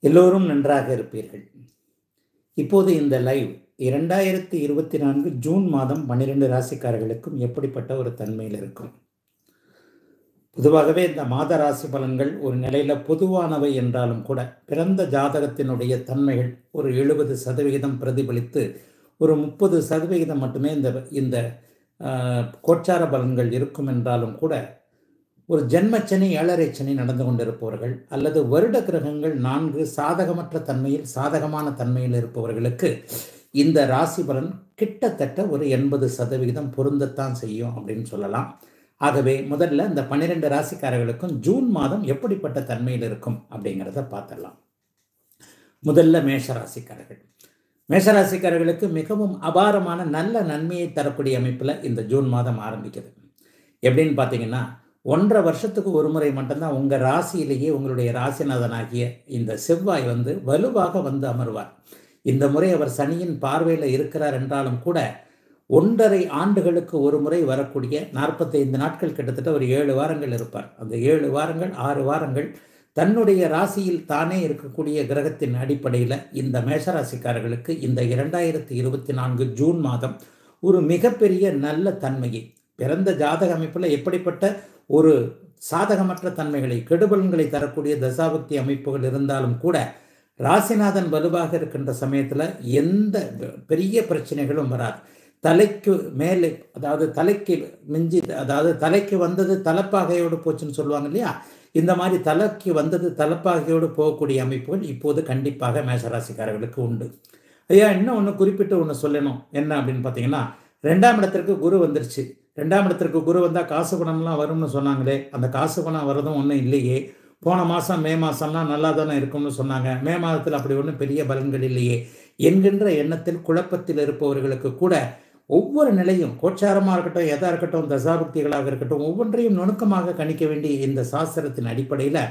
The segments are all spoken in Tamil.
எல்லோரும் நன்றாக இருப்பீர்கள். இப்போது இந்த லைவ் இரண்டாயிரத்தி இருபத்தி நான்கு ஜூன் மாதம் பன்னிரெண்டு ராசிக்காரர்களுக்கும் எப்படிப்பட்ட ஒரு தன்மையில் இருக்கும்? பொதுவாகவே இந்த மாத ராசி பலன்கள் ஒரு நிலையில பொதுவானவை என்றாலும் கூட பிறந்த ஜாதகத்தினுடைய தன்மைகள் ஒரு எழுபது சதவிகிதம் பிரதிபலித்து ஒரு முப்பது சதவிகிதம் மட்டுமே இந்த இந்த கோச்சார பலன்கள் இருக்கும் என்றாலும் கூட ஒரு ஜென்மச்சனி ஏழரை சனி நடந்து கொண்டிருப்பவர்கள் அல்லது வருட கிரகங்கள் நான்கு சாதகமற்ற தன்மையில் சாதகமான தன்மையில் இருப்பவர்களுக்கு இந்த ராசி பலன் கிட்டத்தட்ட ஒரு எண்பது சதவிகிதம் பொருந்தத்தான் செய்யும் அப்படின்னு சொல்லலாம். ஆகவே முதல்ல இந்த பன்னிரெண்டு ராசிக்காரர்களுக்கும் ஜூன் மாதம் எப்படிப்பட்ட தன்மையில் இருக்கும் அப்படிங்கிறத பார்த்துடலாம். முதல்ல மேஷ ராசிக்காரர்கள் மேஷராசிக்காரர்களுக்கு மிகவும் அபாரமான நல்ல நன்மையை தரக்கூடிய அமைப்பில் இந்த ஜூன் மாதம் ஆரம்பிக்குது. எப்படின்னு பார்த்தீங்கன்னா ஒன்றரை வருஷத்துக்கு ஒரு முறை மட்டும்தான் உங்கள் ராசியிலேயே உங்களுடைய ராசிநாதனாகிய இந்த செவ்வாய் வந்து வலுவாக வந்து அமர்வார். இந்த முறை அவர் சனியின் பார்வையில் இருக்கிறார் என்றாலும் கூட ஒன்றரை ஆண்டுகளுக்கு ஒரு முறை வரக்கூடிய நாற்பத்தைந்து நாட்கள் கிட்டத்தட்ட ஒரு ஏழு வாரங்கள் இருப்பார். அந்த ஏழு வாரங்கள் ஆறு வாரங்கள் தன்னுடைய ராசியில் தானே இருக்கக்கூடிய கிரகத்தின் அடிப்படையில் இந்த மேஷராசிக்காரர்களுக்கு இந்த இரண்டாயிரத்தி இருபத்தி நான்கு ஜூன் மாதம் ஒரு மிகப்பெரிய நல்ல தன்மையை பிறந்த ஜாதக அமைப்பில் எப்படிப்பட்ட ஒரு சாதகமற்ற தன்மைகளை கெடுபலன்களை தரக்கூடிய தசாபக்தி அமைப்புகள் இருந்தாலும் கூட ராசிநாதன் வலுவாக இருக்கின்ற சமயத்தில் எந்த பெரிய பிரச்சனைகளும் வராது. தலைக்கு மேலே அதாவது தலைக்கு மிஞ்சி அதாவது தலைக்கு வந்தது தலைப்பாகையோடு போச்சுன்னு சொல்லுவாங்க இல்லையா? இந்த மாதிரி தலைக்கு வந்தது தலைப்பாகையோடு போகக்கூடிய அமைப்புகள் இப்போது கண்டிப்பாக மேஷராசிக்காரர்களுக்கு உண்டு. ஐயா இன்னும் ஒன்று குறிப்பிட்டு ஒன்று சொல்லணும். என்ன அப்படின்னு பார்த்தீங்கன்னா ரெண்டாம் இடத்திற்கு குரு வந்துருச்சு. ரெண்டாம் இடத்திற்கு குரு வந்தால் காசு குணம்லாம் வரும்னு சொன்னாங்களே. அந்த காசு குணம் வரதும் ஒன்றும் இல்லையே. போன மாதம் மே மாதம்லாம் நல்லா தானே இருக்கும்னு சொன்னாங்க. மே மாதத்தில் அப்படி ஒன்றும் பெரிய பலன்கள் இல்லையே. என்கின்ற எண்ணத்தில் குழப்பத்தில் இருப்பவர்களுக்கு கூட ஒவ்வொரு நிலையும் கோச்சாரமாக இருக்கட்டும் எதாக இருக்கட்டும் தசாபக்திகளாக இருக்கட்டும் ஒவ்வொன்றையும் நுணுக்கமாக கணிக்க வேண்டிய இந்த சாஸ்திரத்தின் அடிப்படையில்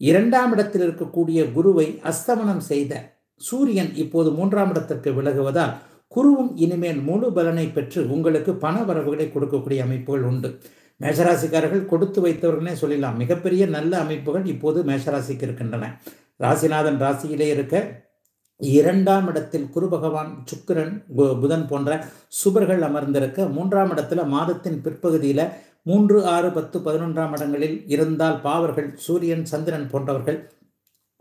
இரண்டாம் இடத்தில் இருக்கக்கூடிய குருவை அஸ்தமனம் செய்த சூரியன் இப்போது மூன்றாம் இடத்திற்கு விலகுவதால் குருவும் இனிமேல் முழு பலனை பெற்று உங்களுக்கு பண வரவுகளை கொடுக்கக்கூடிய அமைப்புகள் உண்டு. மேஷராசிக்காரர்கள் கொடுத்து வைத்தவர்களே சொல்லலாம். மிகப்பெரிய நல்ல அமைப்புகள் இப்போது மேஷராசிக்கு இருக்கின்றன. ராசிநாதன் ராசியிலே இருக்க இரண்டாம் இடத்தில் குரு பகவான் சுக்கிரன் பு- புதன் போன்ற சுபர்கள் அமர்ந்திருக்க மூன்றாம் இடத்துல மாதத்தின் பிற்பகுதியில் மூன்று ஆறு பத்து பதினொன்றாம் இடங்களில் இருந்தால் பாவர்கள் சூரியன் சந்திரன் போன்றவர்கள்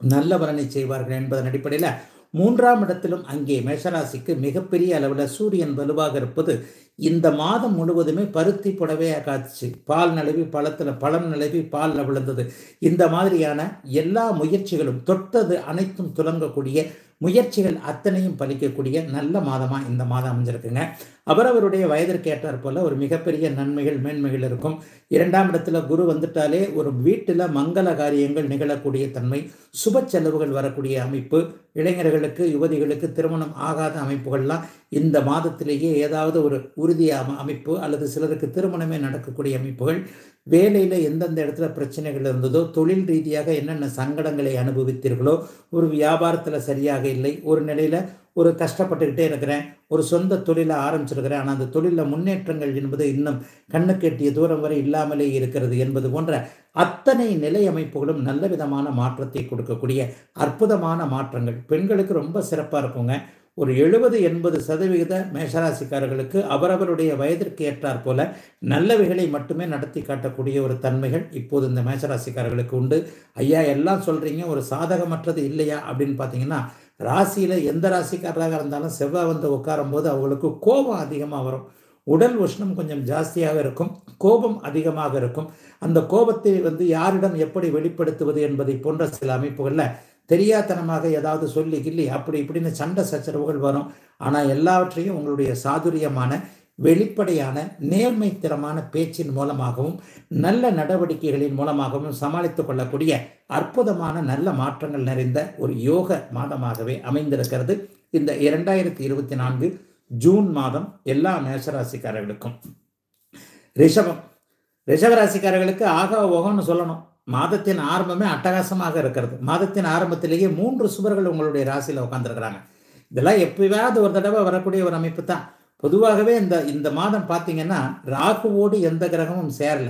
நல்ல பலனை செய்வார்கள் என்பதன் அடிப்படையில் மூன்றாம் இடத்திலும் அங்கே மேஷராசிக்கு மிகப்பெரிய அளவில் சூரியன் வலுவாக இருப்பது இந்த மாதம் முழுவதுமே பருத்தி புடவையாக காய்ச்சி பால் நிலவி பழத்தில் பழம் நிலவி பால் விழுந்தது. இந்த மாதிரியான எல்லா முயற்சிகளும் தொட்டது அனைத்தும் துலங்கக்கூடிய முயற்சிகள் அத்தனையும் பலிக்கக்கூடிய நல்ல மாதமாக இந்த மாதம் அமைஞ்சிருக்குங்க. அவரவருடைய வயதிற்கு ஏற்றாற் போல ஒரு மிகப்பெரிய நன்மைகள் மேன்மைகள் இருக்கும். இரண்டாம் இடத்துல குரு வந்துட்டாலே ஒரு வீட்டில் மங்கள காரியங்கள் நிகழக்கூடிய தன்மை சுப செலவுகள் வரக்கூடிய அமைப்பு. இளைஞர்களுக்கு யுவதிகளுக்கு திருமணம் ஆகாத அமைப்புகள்லாம் இந்த மாதத்திலேயே ஏதாவது ஒரு உறுதி அமைப்பு அல்லது சிலருக்கு திருமணமே நடக்கக்கூடிய அமைப்புகள் வேலையில் எந்தெந்த இடத்துல பிரச்சனைகள் இருந்ததோ தொழில் ரீதியாக என்னென்ன சங்கடங்களை அனுபவித்தீர்களோ ஒரு வியாபாரத்தில் சரியாக இல்லை ஒரு நிலையில் ஒரு கஷ்டப்பட்டுக்கிட்டே இருக்கிறேன் ஒரு சொந்த தொழிலை ஆரம்பிச்சிருக்கிறேன் ஆனால் அந்த தொழிலில் முன்னேற்றங்கள் என்பது இன்னும் கண்ணுக்கு எட்டிய தூரம் வரை இல்லாமலே இருக்கிறது என்பது போன்ற அத்தனை நிலை அமைப்புகளும் நல்ல விதமான மாற்றத்தை கொடுக்கக்கூடிய அற்புதமான மாற்றங்கள். பெண்களுக்கு ரொம்ப சிறப்பாக இருக்குங்க. ஒரு எழுபது எண்பது சதவிகித மேஷராசிக்காரர்களுக்கு அவரவருடைய வயதிற்கு ஏற்றாற் போல நல்லவைகளை மட்டுமே நடத்தி காட்டக்கூடிய ஒரு தன்மைகள் இப்போது இந்த மேஷராசிக்காரர்களுக்கு உண்டு. ஐயா எல்லாம் சொல்றீங்க ஒரு சாதகமற்றது இல்லையா? அப்படின்னு பார்த்தீங்கன்னா ராசியில் எந்த ராசிக்காரராக இருந்தாலும் செவ்வாய் வந்து உட்காரும் போது அவங்களுக்கு கோபம் அதிகமாக வரும். உடல் உஷ்ணம் கொஞ்சம் ஜாஸ்தியாக இருக்கும். கோபம் அதிகமாக இருக்கும். அந்த கோபத்தை வந்து யாரிடம் எப்படி வெளிப்படுத்துவது என்பதை போன்ற சில அமைப்புகளில் தெரியாத்தனமாக ஏதாவது சொல்லி கிள்ளி அப்படி இப்படின்னு சண்டை சச்சரவுகள் வரும். ஆனால் எல்லாவற்றையும் உங்களுடைய சாதுரியமான வெளிப்படையான நேர்மைத்திறமான பேச்சின் மூலமாகவும் நல்ல நடவடிக்கைகளின் மூலமாகவும் சமாளித்துக் கொள்ளக்கூடிய அற்புதமான நல்ல மாற்றங்கள் நிறைந்த ஒரு யோக மாதமாகவே அமைந்திருக்கிறது. இந்த இரண்டாயிரத்தி இருபத்தி நான்கு ஜூன் மாதம் எல்லா மேஷராசிக்காரர்களுக்கும். ரிஷபம். ரிஷபராசிக்காரர்களுக்கு ஆகா ஓகம்னு சொல்லணும். மாதத்தின் ஆரம்பமே அட்டகாசமாக இருக்கிறது. மாதத்தின் ஆரம்பத்திலேயே மூன்று சுவர்கள் உங்களுடைய ராசியில் உட்காந்துருக்கிறாங்க இதெல்லாம் எப்பயாவது ஒரு தடவை வரக்கூடிய ஒரு அமைப்பு தான். பொதுவாகவே இந்த இந்த மாதம் பார்த்தீங்கன்னா ராகுவோடு எந்த கிரகமும் சேரல.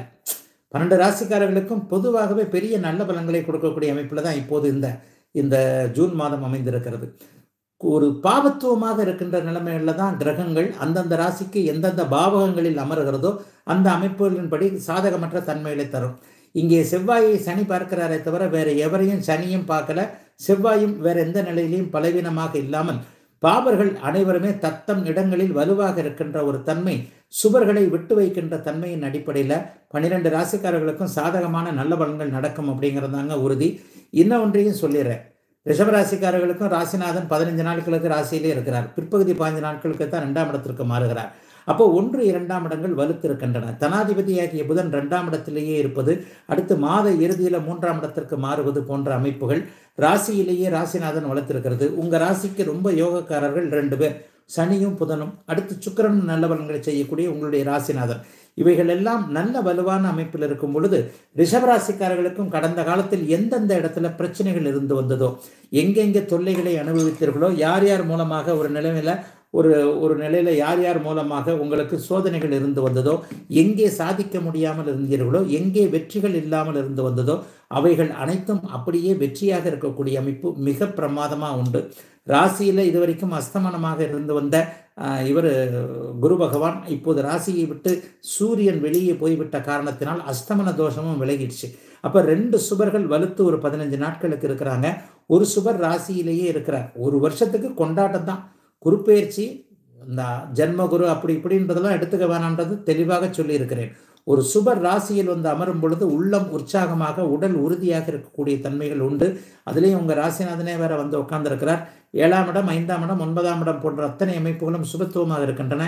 பன்னெண்டு ராசிக்காரர்களுக்கும் பொதுவாகவே பெரிய நல்ல பலன்களை கொடுக்கக்கூடிய அமைப்பில் தான் இப்போது இந்த இந்த ஜூன் மாதம் அமைந்திருக்கிறது. ஒரு பாவத்துவமாக இருக்கின்ற நிலைமைகளில் தான் கிரகங்கள் அந்தந்த ராசிக்கு எந்தெந்த பாவகங்களில் அமர்கிறதோ அந்த அமைப்புகளின்படி சாதகமற்ற தன்மைகளை தரும். இங்கே செவ்வாயை சனி பார்க்கிறாரே தவிர வேற எவரையும் சனியும் பார்க்கல. செவ்வாயும் வேற எந்த நிலையிலையும் பலவீனமாக இல்லாமல் பாபர்கள் அனைவருமே தத்தம் இடங்களில் வலுவாக இருக்கின்ற ஒரு தன்மை சுவர்களை விட்டு வைக்கின்ற தன்மையின் அடிப்படையில் பன்னிரெண்டு ராசிக்காரர்களுக்கும் சாதகமான நல்ல பலன்கள் நடக்கும் அப்படிங்கிறதாங்க உறுதி. இன்னும் ஒன்றையும் சொல்லிடுறேன். ரிஷபராசிக்காரர்களுக்கும் ராசிநாதன் பதினஞ்சு நாட்களுக்கு ராசியிலே இருக்கிறார். பிற்பகுதி பாஞ்சு நாட்களுக்கு தான் ரெண்டாம் இடத்திற்கு மாறுகிறார். அப்போ ஒன்று இரண்டாம் இடங்கள் வலுத்திருக்கின்றன. தனாதிபதியாகிய புதன் ரெண்டாம் இடத்திலேயே இருப்பது அடுத்து மாத இறுதியில் மூன்றாம் இடத்திற்கு மாறுவது போன்ற அமைப்புகள் ராசியிலேயே ராசிநாதன் வளர்த்திருக்கிறது. உங்க ராசிக்கு ரொம்ப யோகக்காரர்கள் ரெண்டு பேர். சனியும் புதனும் அடுத்து சுக்கிரனும் நல்ல பலன்களை செய்யக்கூடிய உங்களுடைய ராசிநாதன். இவைகள் எல்லாம் நல்ல வலுவான அமைப்பில் இருக்கும் பொழுது ரிஷபராசிக்காரர்களுக்கும் கடந்த காலத்தில் எந்தெந்த இடத்துல பிரச்சனைகள் இருந்து வந்ததோ எங்கெங்கே தொல்லைகளை அனுபவித்தீர்களோ யார் யார் மூலமாக ஒரு நிலைமையில ஒரு ஒரு நிலையில் யார் யார் மூலமாக உங்களுக்கு சோதனைகள் இருந்து வந்ததோ எங்கே சாதிக்க முடியாமல் இருந்தீர்களோ எங்கே வெற்றிகள் இல்லாமல் இருந்து வந்ததோ அவைகள் அனைத்தும் அப்படியே வெற்றியாக இருக்கக்கூடிய அமைப்பு மிக பிரமாதமாக உண்டு. ராசியில் இதுவரைக்கும் அஸ்தமனமாக இருந்து வந்த இவர் குரு பகவான் இப்போது ராசியை விட்டு சூரியன் வெளியே போய்விட்ட காரணத்தினால் அஸ்தமன தோஷமும் விலகிடுச்சு. அப்போ ரெண்டு சுபர்கள் வலுத்து ஒரு பதினஞ்சு நாட்களுக்கு இருக்கிறாங்க. ஒரு சுபர் ராசியிலேயே இருக்கிறார். ஒரு வருஷத்துக்கு கொண்டாட்டம் தான். குருப்பெயர்ச்சி இந்த ஜென்மகுரு அப்படி இப்படின்றதெல்லாம் எடுத்துக்க வேணான்றது தெளிவாக சொல்லியிருக்கிறேன். ஒரு சுபர் ராசியில் வந்து அமரும் பொழுது உள்ளம் உற்சாகமாக உடல் உறுதியாக இருக்கக்கூடிய தன்மைகள் உண்டு. அதுலேயும் உங்கள் ராசிநாதனே வேற வந்து உட்கார்ந்துருக்கிறார். ஏழாம் இடம் ஐந்தாம் இடம் ஒன்பதாம் இடம் போன்ற அத்தனை அமைப்புகளும் சுபத்துவமாக இருக்கின்றன.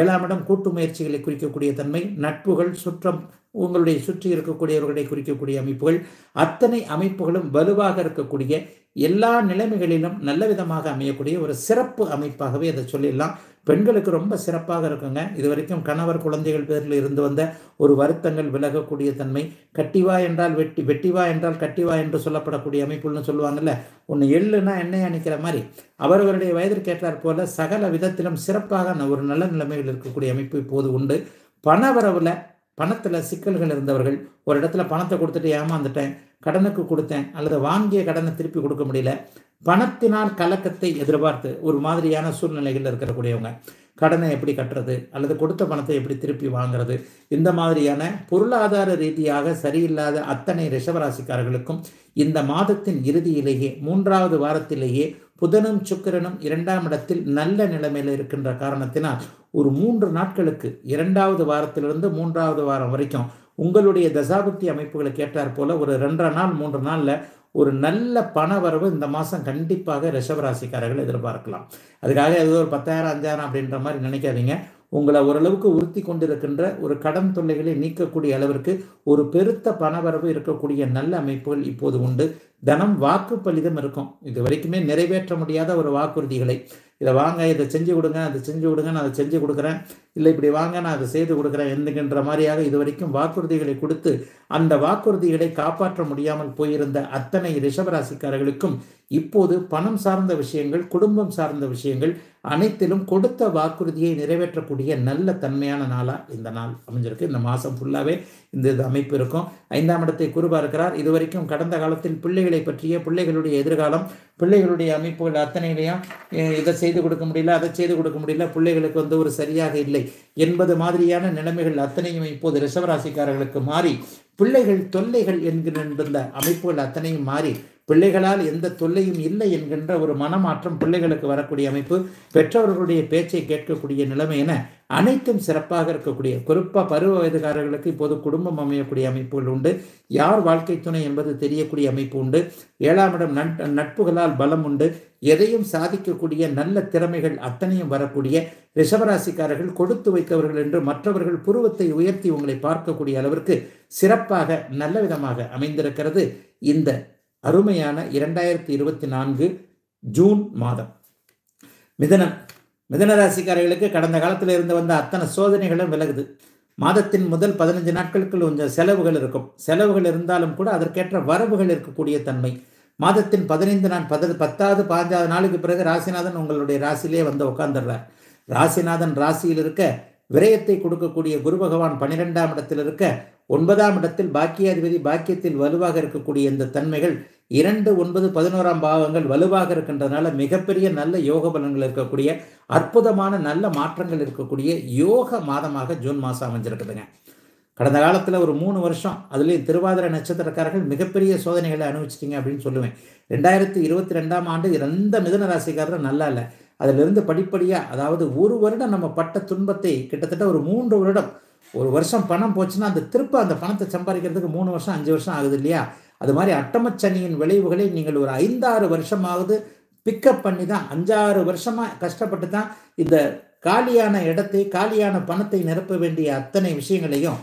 ஏழாம் இடம் கூட்டு முயற்சிகளை குறிக்கக்கூடிய தன்மை நட்புகள் சுற்றம் உங்களுடைய சுற்றி இருக்கக்கூடியவர்களை குறிக்கக்கூடிய அமைப்புகள் அத்தனை அமைப்புகளும் வலுவாக இருக்கக்கூடிய எல்லா நிலைமைகளிலும் நல்ல விதமாக அமையக்கூடிய ஒரு சிறப்பு அமைப்பாகவே அதை சொல்லிடலாம். பெண்களுக்கு ரொம்ப சிறப்பாக இருக்குங்க. இது வரைக்கும் கணவர் குழந்தைகள் பேரில் இருந்து வந்த ஒரு வருத்தங்கள் விலகக்கூடிய தன்மை. கட்டிவா என்றால் வெட்டி வெட்டிவா என்றால் கட்டிவா என்று சொல்லப்படக்கூடிய அமைப்புன்னு சொல்லுவாங்கல்ல. ஒன்று எள்ளுனா எண்ணெய் அணிக்கிற மாதிரி. அவர்களுடைய வயதிற்கேற்றாற் போல சகல விதத்திலும் சிறப்பாக ஒரு நல்ல நிலைமைகள் இருக்கக்கூடிய அமைப்பு இப்போது உண்டு. பணவரவில் பணத்தில் சிக்கல்கள் இருந்தவர்கள் ஒரு இடத்துல பணத்தை கொடுத்துட்டு ஏமாந்துட்டேன் கடனுக்கு கொடுத்தேன் அல்லது வாங்கிய கடனை திருப்பி கொடுக்க முடியல பணத்தினால் கலக்கத்தை எதிர்பார்த்து ஒரு மாதிரியான சூழ்நிலைகளில் இருக்கக்கூடியவங்க கடனை எப்படி கட்டுறது அல்லது கொடுத்த பணத்தை எப்படி திருப்பி வாங்குறது இந்த மாதிரியான பொருளாதார ரீதியாக சரியில்லாத அத்தனை ரிஷபராசிக்காரர்களுக்கும் இந்த மாதத்தின் இறுதியிலேயே மூன்றாவது வாரத்திலேயே புதனும் சுக்கிரனும் இரண்டாம் இடத்தில் நல்ல நிலைமையில் இருக்கின்ற காரணத்தினால் ஒரு மூன்று நாட்களுக்கு இரண்டாவது வாரத்திலிருந்து மூன்றாவது வாரம் வரைக்கும் உங்களுடைய தசாபக்தி அமைப்புகளுக்கு கேட்டார் போல ஒரு ரெண்டரை நாள் மூன்று நாளில் ஒரு நல்ல பண வரவு இந்த மாதம் கண்டிப்பாக ரிஷபராசிக்காரர்கள் எதிர்பார்க்கலாம். அதுக்காக ஏதோ ஒரு பத்தாயிரம் அஞ்சாயிரம் அப்படின்ற மாதிரி நினைக்காதீங்க. உங்களை ஓரளவுக்கு உறுத்தி கொண்டிருக்கின்ற ஒரு கடன் தொல்லைகளை நீக்கக்கூடிய அளவிற்கு ஒரு பெருத்த பணவரவு இருக்கக்கூடிய நல்ல அமைப்புகள் இப்போது உண்டு. தனம் வாக்கு பலிதம் இருக்கும். இது வரைக்குமே நிறைவேற்ற முடியாத ஒரு வாக்குறுதிகளை. இதை வாங்க இதை செஞ்சு கொடுங்க அதை செஞ்சு கொடுங்க நான் அதை செஞ்சு கொடுக்குறேன். இல்லை இப்படி வாங்க நான் அதை செய்து கொடுக்குறேன் என்கின்ற மாதிரியாக இது வரைக்கும் வாக்குறுதிகளை கொடுத்து அந்த வாக்குறுதிகளை காப்பாற்ற முடியாமல் போயிருந்த அத்தனை ரிஷபராசிக்காரர்களுக்கும் இப்போது பணம் சார்ந்த விஷயங்கள் குடும்பம் சார்ந்த விஷயங்கள் அனைத்திலும் கொடுத்த வாக்குறுதியை நிறைவேற்றக்கூடிய நல்ல தன்மையான நாளாக இந்த நாள் அமைஞ்சிருக்கு. இந்த மாதம் ஃபுல்லாகவே இந்த இது அமைப்பு இருக்கும். ஐந்தாம் இடத்தை குருபா இருக்கிறார். இது வரைக்கும் கடந்த காலத்தில் பிள்ளைகளை பற்றிய பிள்ளைகளுடைய எதிர்காலம் பிள்ளைகளுடைய அமைப்புகள் அத்தனையிலையும் இதை செய்து கொடுக்க முடியல அதை செய்து கொடுக்க முடியல பிள்ளைகளுக்கு வந்து ஒரு சரியாக இல்லை என்பது மாதிரியான நிலைமைகள் அத்தனையும் இப்போது ரிஷவராசிக்காரர்களுக்கு மாறி பிள்ளைகள் தொல்லைகள் என்கின்ற அமைப்புகள் அத்தனையும் மாறி பிள்ளைகளால் எந்த தொல்லையும் இல்லை என்கின்ற ஒரு மனமாற்றம் பிள்ளைகளுக்கு வரக்கூடிய அமைப்பு பெற்றோர்களுடைய பேச்சை கேட்கக்கூடிய நிலைமை என அனைத்தும் சிறப்பாக இருக்கக்கூடிய குறிப்பாக பருவ வயதுகாரர்களுக்கு இப்போது குடும்பம் அமையக்கூடிய அமைப்புகள் உண்டு. யார் வாழ்க்கை துணை என்பது தெரியக்கூடிய அமைப்பு உண்டு. ஏழாம் இடம் நட்புகளால் பலம் உண்டு. எதையும் சாதிக்கக்கூடிய நல்ல திறமைகள் அத்தனையும் வரக்கூடிய ரிஷபராசிக்காரர்கள் கொடுத்து வைத்தவர்கள் என்று மற்றவர்கள் புருவத்தை உயர்த்தி உங்களை பார்க்கக்கூடிய அளவிற்கு சிறப்பாக நல்ல விதமாக அமைந்திருக்கிறது. இந்த அருமையான இரண்டாயிரத்தி இருபத்தி நான்கு ஜூன் மாதம். மிதனம். மிதன ராசிக்காரர்களுக்கு கடந்த காலத்தில் இருந்து வந்த அத்தனை சோதனைகளும் விலகுது. மாதத்தின் முதல் பதினஞ்சு நாட்களுக்கு கொஞ்சம் செலவுகள் இருக்கும். செலவுகள் இருந்தாலும் கூட அதற்கேற்ற வரவுகள் இருக்கக்கூடிய தன்மை. மாதத்தின் பதினைந்து நாள் பத பத்தாவது பதினஞ்சாவது நாளுக்கு பிறகு ராசிநாதன் உங்களுடைய ராசியிலே வந்து உட்காந்துடுறார் ராசிநாதன் ராசியில் இருக்க விரயத்தை கொடுக்கக்கூடிய குரு பகவான் பன்னிரெண்டாம் இடத்தில் இருக்க ஒன்பதாம் இடத்தில் பாக்கியாதிபதி பாக்கியத்தில் வலுவாக இருக்கக்கூடிய இந்த தன்மைகள் இரண்டு ஒன்பது பதினோராம் பாவங்கள் வலுவாக இருக்கின்றதுனால மிகப்பெரிய நல்ல யோக பலன்கள் இருக்கக்கூடிய அற்புதமான நல்ல மாற்றங்கள் இருக்கக்கூடிய யோக மாதமாக ஜூன் மாதம் அமைஞ்சிருக்குதுங்க. கடந்த காலத்தில் ஒரு மூணு வருஷம் அதுலேயும் திருவாதிரை நட்சத்திரக்காரர்கள் மிகப்பெரிய சோதனைகளை அனுபவிச்சிட்டிங்க அப்படின்னு சொல்லுவேன். ரெண்டாயிரத்தி இருபத்தி ரெண்டாம் ஆண்டு எந்த மிதன ராசிக்காரரும் நல்லா இல்லை. அதிலிருந்து படிப்படியாக அதாவது ஒரு வருடம் நம்ம பட்ட துன்பத்தை கிட்டத்தட்ட ஒரு மூன்று வருடம் ஒரு வருஷம் பணம் போச்சுன்னா அந்த திருப்ப அந்த பணத்தை சம்பாதிக்கிறதுக்கு மூணு வருஷம் அஞ்சு வருஷம் ஆகுது இல்லையா? அது மாதிரி அட்டமச்சனியின் விளைவுகளை நீங்கள் ஒரு ஐந்தாறு வருஷமாவது பிக்கப் பண்ணி தான் அஞ்சாறு வருஷமாக கஷ்டப்பட்டு தான் இந்த காலியான இடத்தை காலியான பணத்தை நிரப்ப வேண்டிய அத்தனை விஷயங்களையும்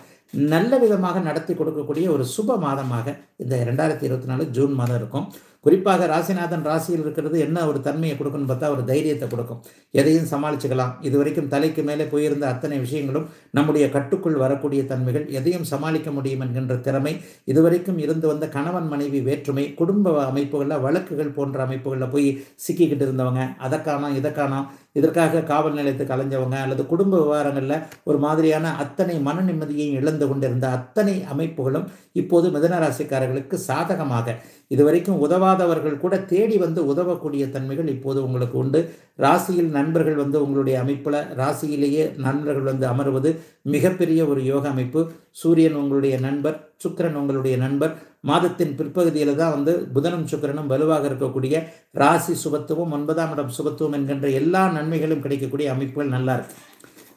நல்ல விதமாக நடத்தி கொடுக்கக்கூடிய ஒரு சுப மாதமாக இந்த ரெண்டாயிரத்தி இருபத்தி நாலு ஜூன் மாதம் இருக்கும். குறிப்பாக ராசிநாதன் ராசியில் இருக்கிறது என்ன ஒரு தன்மையை கொடுக்குன்னு பார்த்தா ஒரு தைரியத்தை கொடுக்கும். எதையும் சமாளிச்சுக்கலாம். இது வரைக்கும் தலைக்கு மேலே போயிருந்த அத்தனை விஷயங்களும் நம்முடைய கட்டுக்குள் வரக்கூடிய தன்மைகள். எதையும் சமாளிக்க முடியும் என்கின்ற திறமை இதுவரைக்கும் இருந்து வந்த கணவன் மனைவி வேற்றுமை குடும்ப அமைப்புகளில் வழக்குகள் போன்ற அமைப்புகளில் போய் சிக்கிக்கிட்டு இருந்தவங்க. அதை காணோம் இதை காணோம் இதற்காக காவல் நிலையத்துக்கு அலைஞ்சவங்க அல்லது குடும்ப விவகாரங்களில் ஒரு மாதிரியான அத்தனை மன நிம்மதியையும் இழந்து கொண்டிருந்த அத்தனை அமைப்புகளும் இப்போது மிதனராசிக்காரர்களுக்கு சாதகமாக. இதுவரைக்கும் உதவாதவர்கள் கூட தேடி வந்து உதவக்கூடிய தன்மைகள் இப்போது உங்களுக்கு உண்டு. ராசியில் நண்பர்கள் வந்து உங்களுடைய அமைப்பில் ராசியிலேயே நண்பர்கள் வந்து அமர்வது மிகப்பெரிய ஒரு யோக அமைப்பு. சூரியன் உங்களுடைய நண்பர் சுக்கிரன் உங்களுடைய நண்பர் மாதத்தின் பிற்பகுதியில் தான் வந்து புதனும் சுக்கிரனும் வலுவாக இருக்கக்கூடிய ராசி சுபத்துவம் ஒன்பதாம் இடம் சுபத்துவம் என்கின்ற எல்லா நன்மைகளும் கிடைக்கக்கூடிய அமைப்புகள் நல்லா இருக்கு.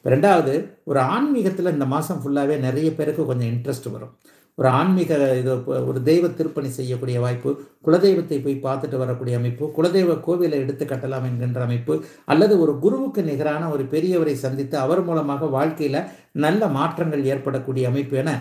ரெண்டாவது ஒரு ஆன்மீகத்தில் இந்த மாதம் ஃபுல்லாகவே நிறைய பேருக்கு கொஞ்சம் இன்ட்ரெஸ்ட் வரும். ஒரு ஆன்மீக இது ஒரு தெய்வ திருப்பணி செய்யக்கூடிய வாய்ப்பு குலதெய்வத்தை போய் பார்த்துட்டு வரக்கூடிய அமைப்பு குலதெய்வ கோவிலை எடுத்து கட்டலாம் என்கின்ற அமைப்பு அல்லது ஒரு குருவுக்கு நிகரான ஒரு பெரியவரை சந்தித்து அவர் மூலமாக வாழ்க்கையில் நல்ல மாற்றங்கள் ஏற்படக்கூடிய அமைப்பு என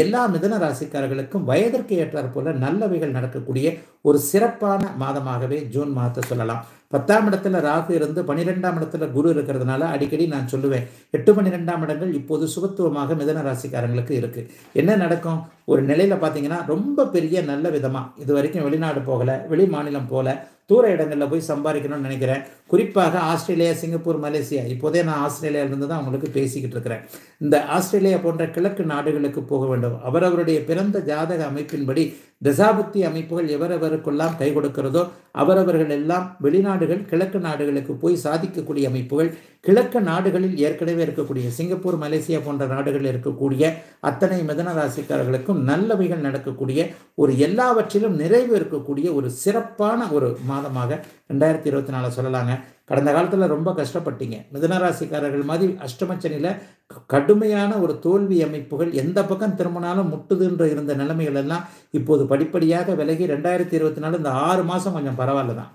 எல்லா மிதன ராசிக்காரர்களுக்கும் வயதிற்கு ஏற்றாற் போல நல்லவைகள் நடக்கக்கூடிய ஒரு சிறப்பான மாதமாகவே ஜூன் மாதத்தை சொல்லலாம். பத்தாம் இடத்துல ராகு இருந்து பனிரெண்டாம் இடத்துல குரு இருக்கிறதுனால அடிக்கடி நான் சொல்லுவேன் எட்டு பன்னிரெண்டாம் இடங்கள் இப்போது சுபத்துவமாக மிதன ராசிக்காரங்களுக்கு இருக்கு. என்ன நடக்கும்? ஒரு நிலையில பார்த்தீங்கன்னா ரொம்ப பெரிய நல்ல விதமா இது வரைக்கும் வெளிநாடு போகல வெளி மாநிலம் போல தூர இடங்களில் போய் சம்பாதிக்கணும்னு நினைக்கிறேன். குறிப்பாக ஆஸ்திரேலியா சிங்கப்பூர் மலேசியா. இப்போதே நான் ஆஸ்திரேலியாவிலிருந்து தான் உங்களுக்கு பேசிக்கிட்டு இருக்கிறேன். இந்த ஆஸ்திரேலியா போன்ற கிழக்கு நாடுகளுக்கு போக வேண்டும். அவரவருடைய பிறந்த ஜாதக அமைப்பின்படி தசாபுத்தி அமைப்புகள் எவரவருக்கெல்லாம் கை கொடுக்கிறதோ அவரவர்கள் எல்லாம் வெளிநாடுகள் கிழக்கு நாடுகளுக்கு போய் சாதிக்கக்கூடிய அமைப்புகள் கிழக்கு நாடுகளில் ஏற்கனவே இருக்கக்கூடிய சிங்கப்பூர் மலேசியா போன்ற நாடுகளில் இருக்கக்கூடிய அத்தனை மிதன ராசிக்காரர்களுக்கும் நல்லவைகள் நடக்கக்கூடிய ஒரு எல்லாவற்றிலும் நிறைவு இருக்கக்கூடிய ஒரு சிறப்பான ஒரு மாதமாக ரெண்டாயிரத்தி இருபத்தி நாலு சொல்லலாங்க. கடந்த காலத்தில் ரொம்ப கஷ்டப்பட்டீங்க. மிதனராசிக்காரர்கள் மாதிரி அஷ்டமச்சனியில் கடுமையான ஒரு தோல்வி அமைப்புகள் எந்த பக்கம் திரும்பினாலும் முட்டுதுன்ற இருந்த நிலைமைகள் எல்லாம் இப்போது படிப்படியாக விலகி ரெண்டாயிரத்தி இருபத்தி நாலு இந்த ஆறு மாதம் கொஞ்சம் பரவாயில்ல தான்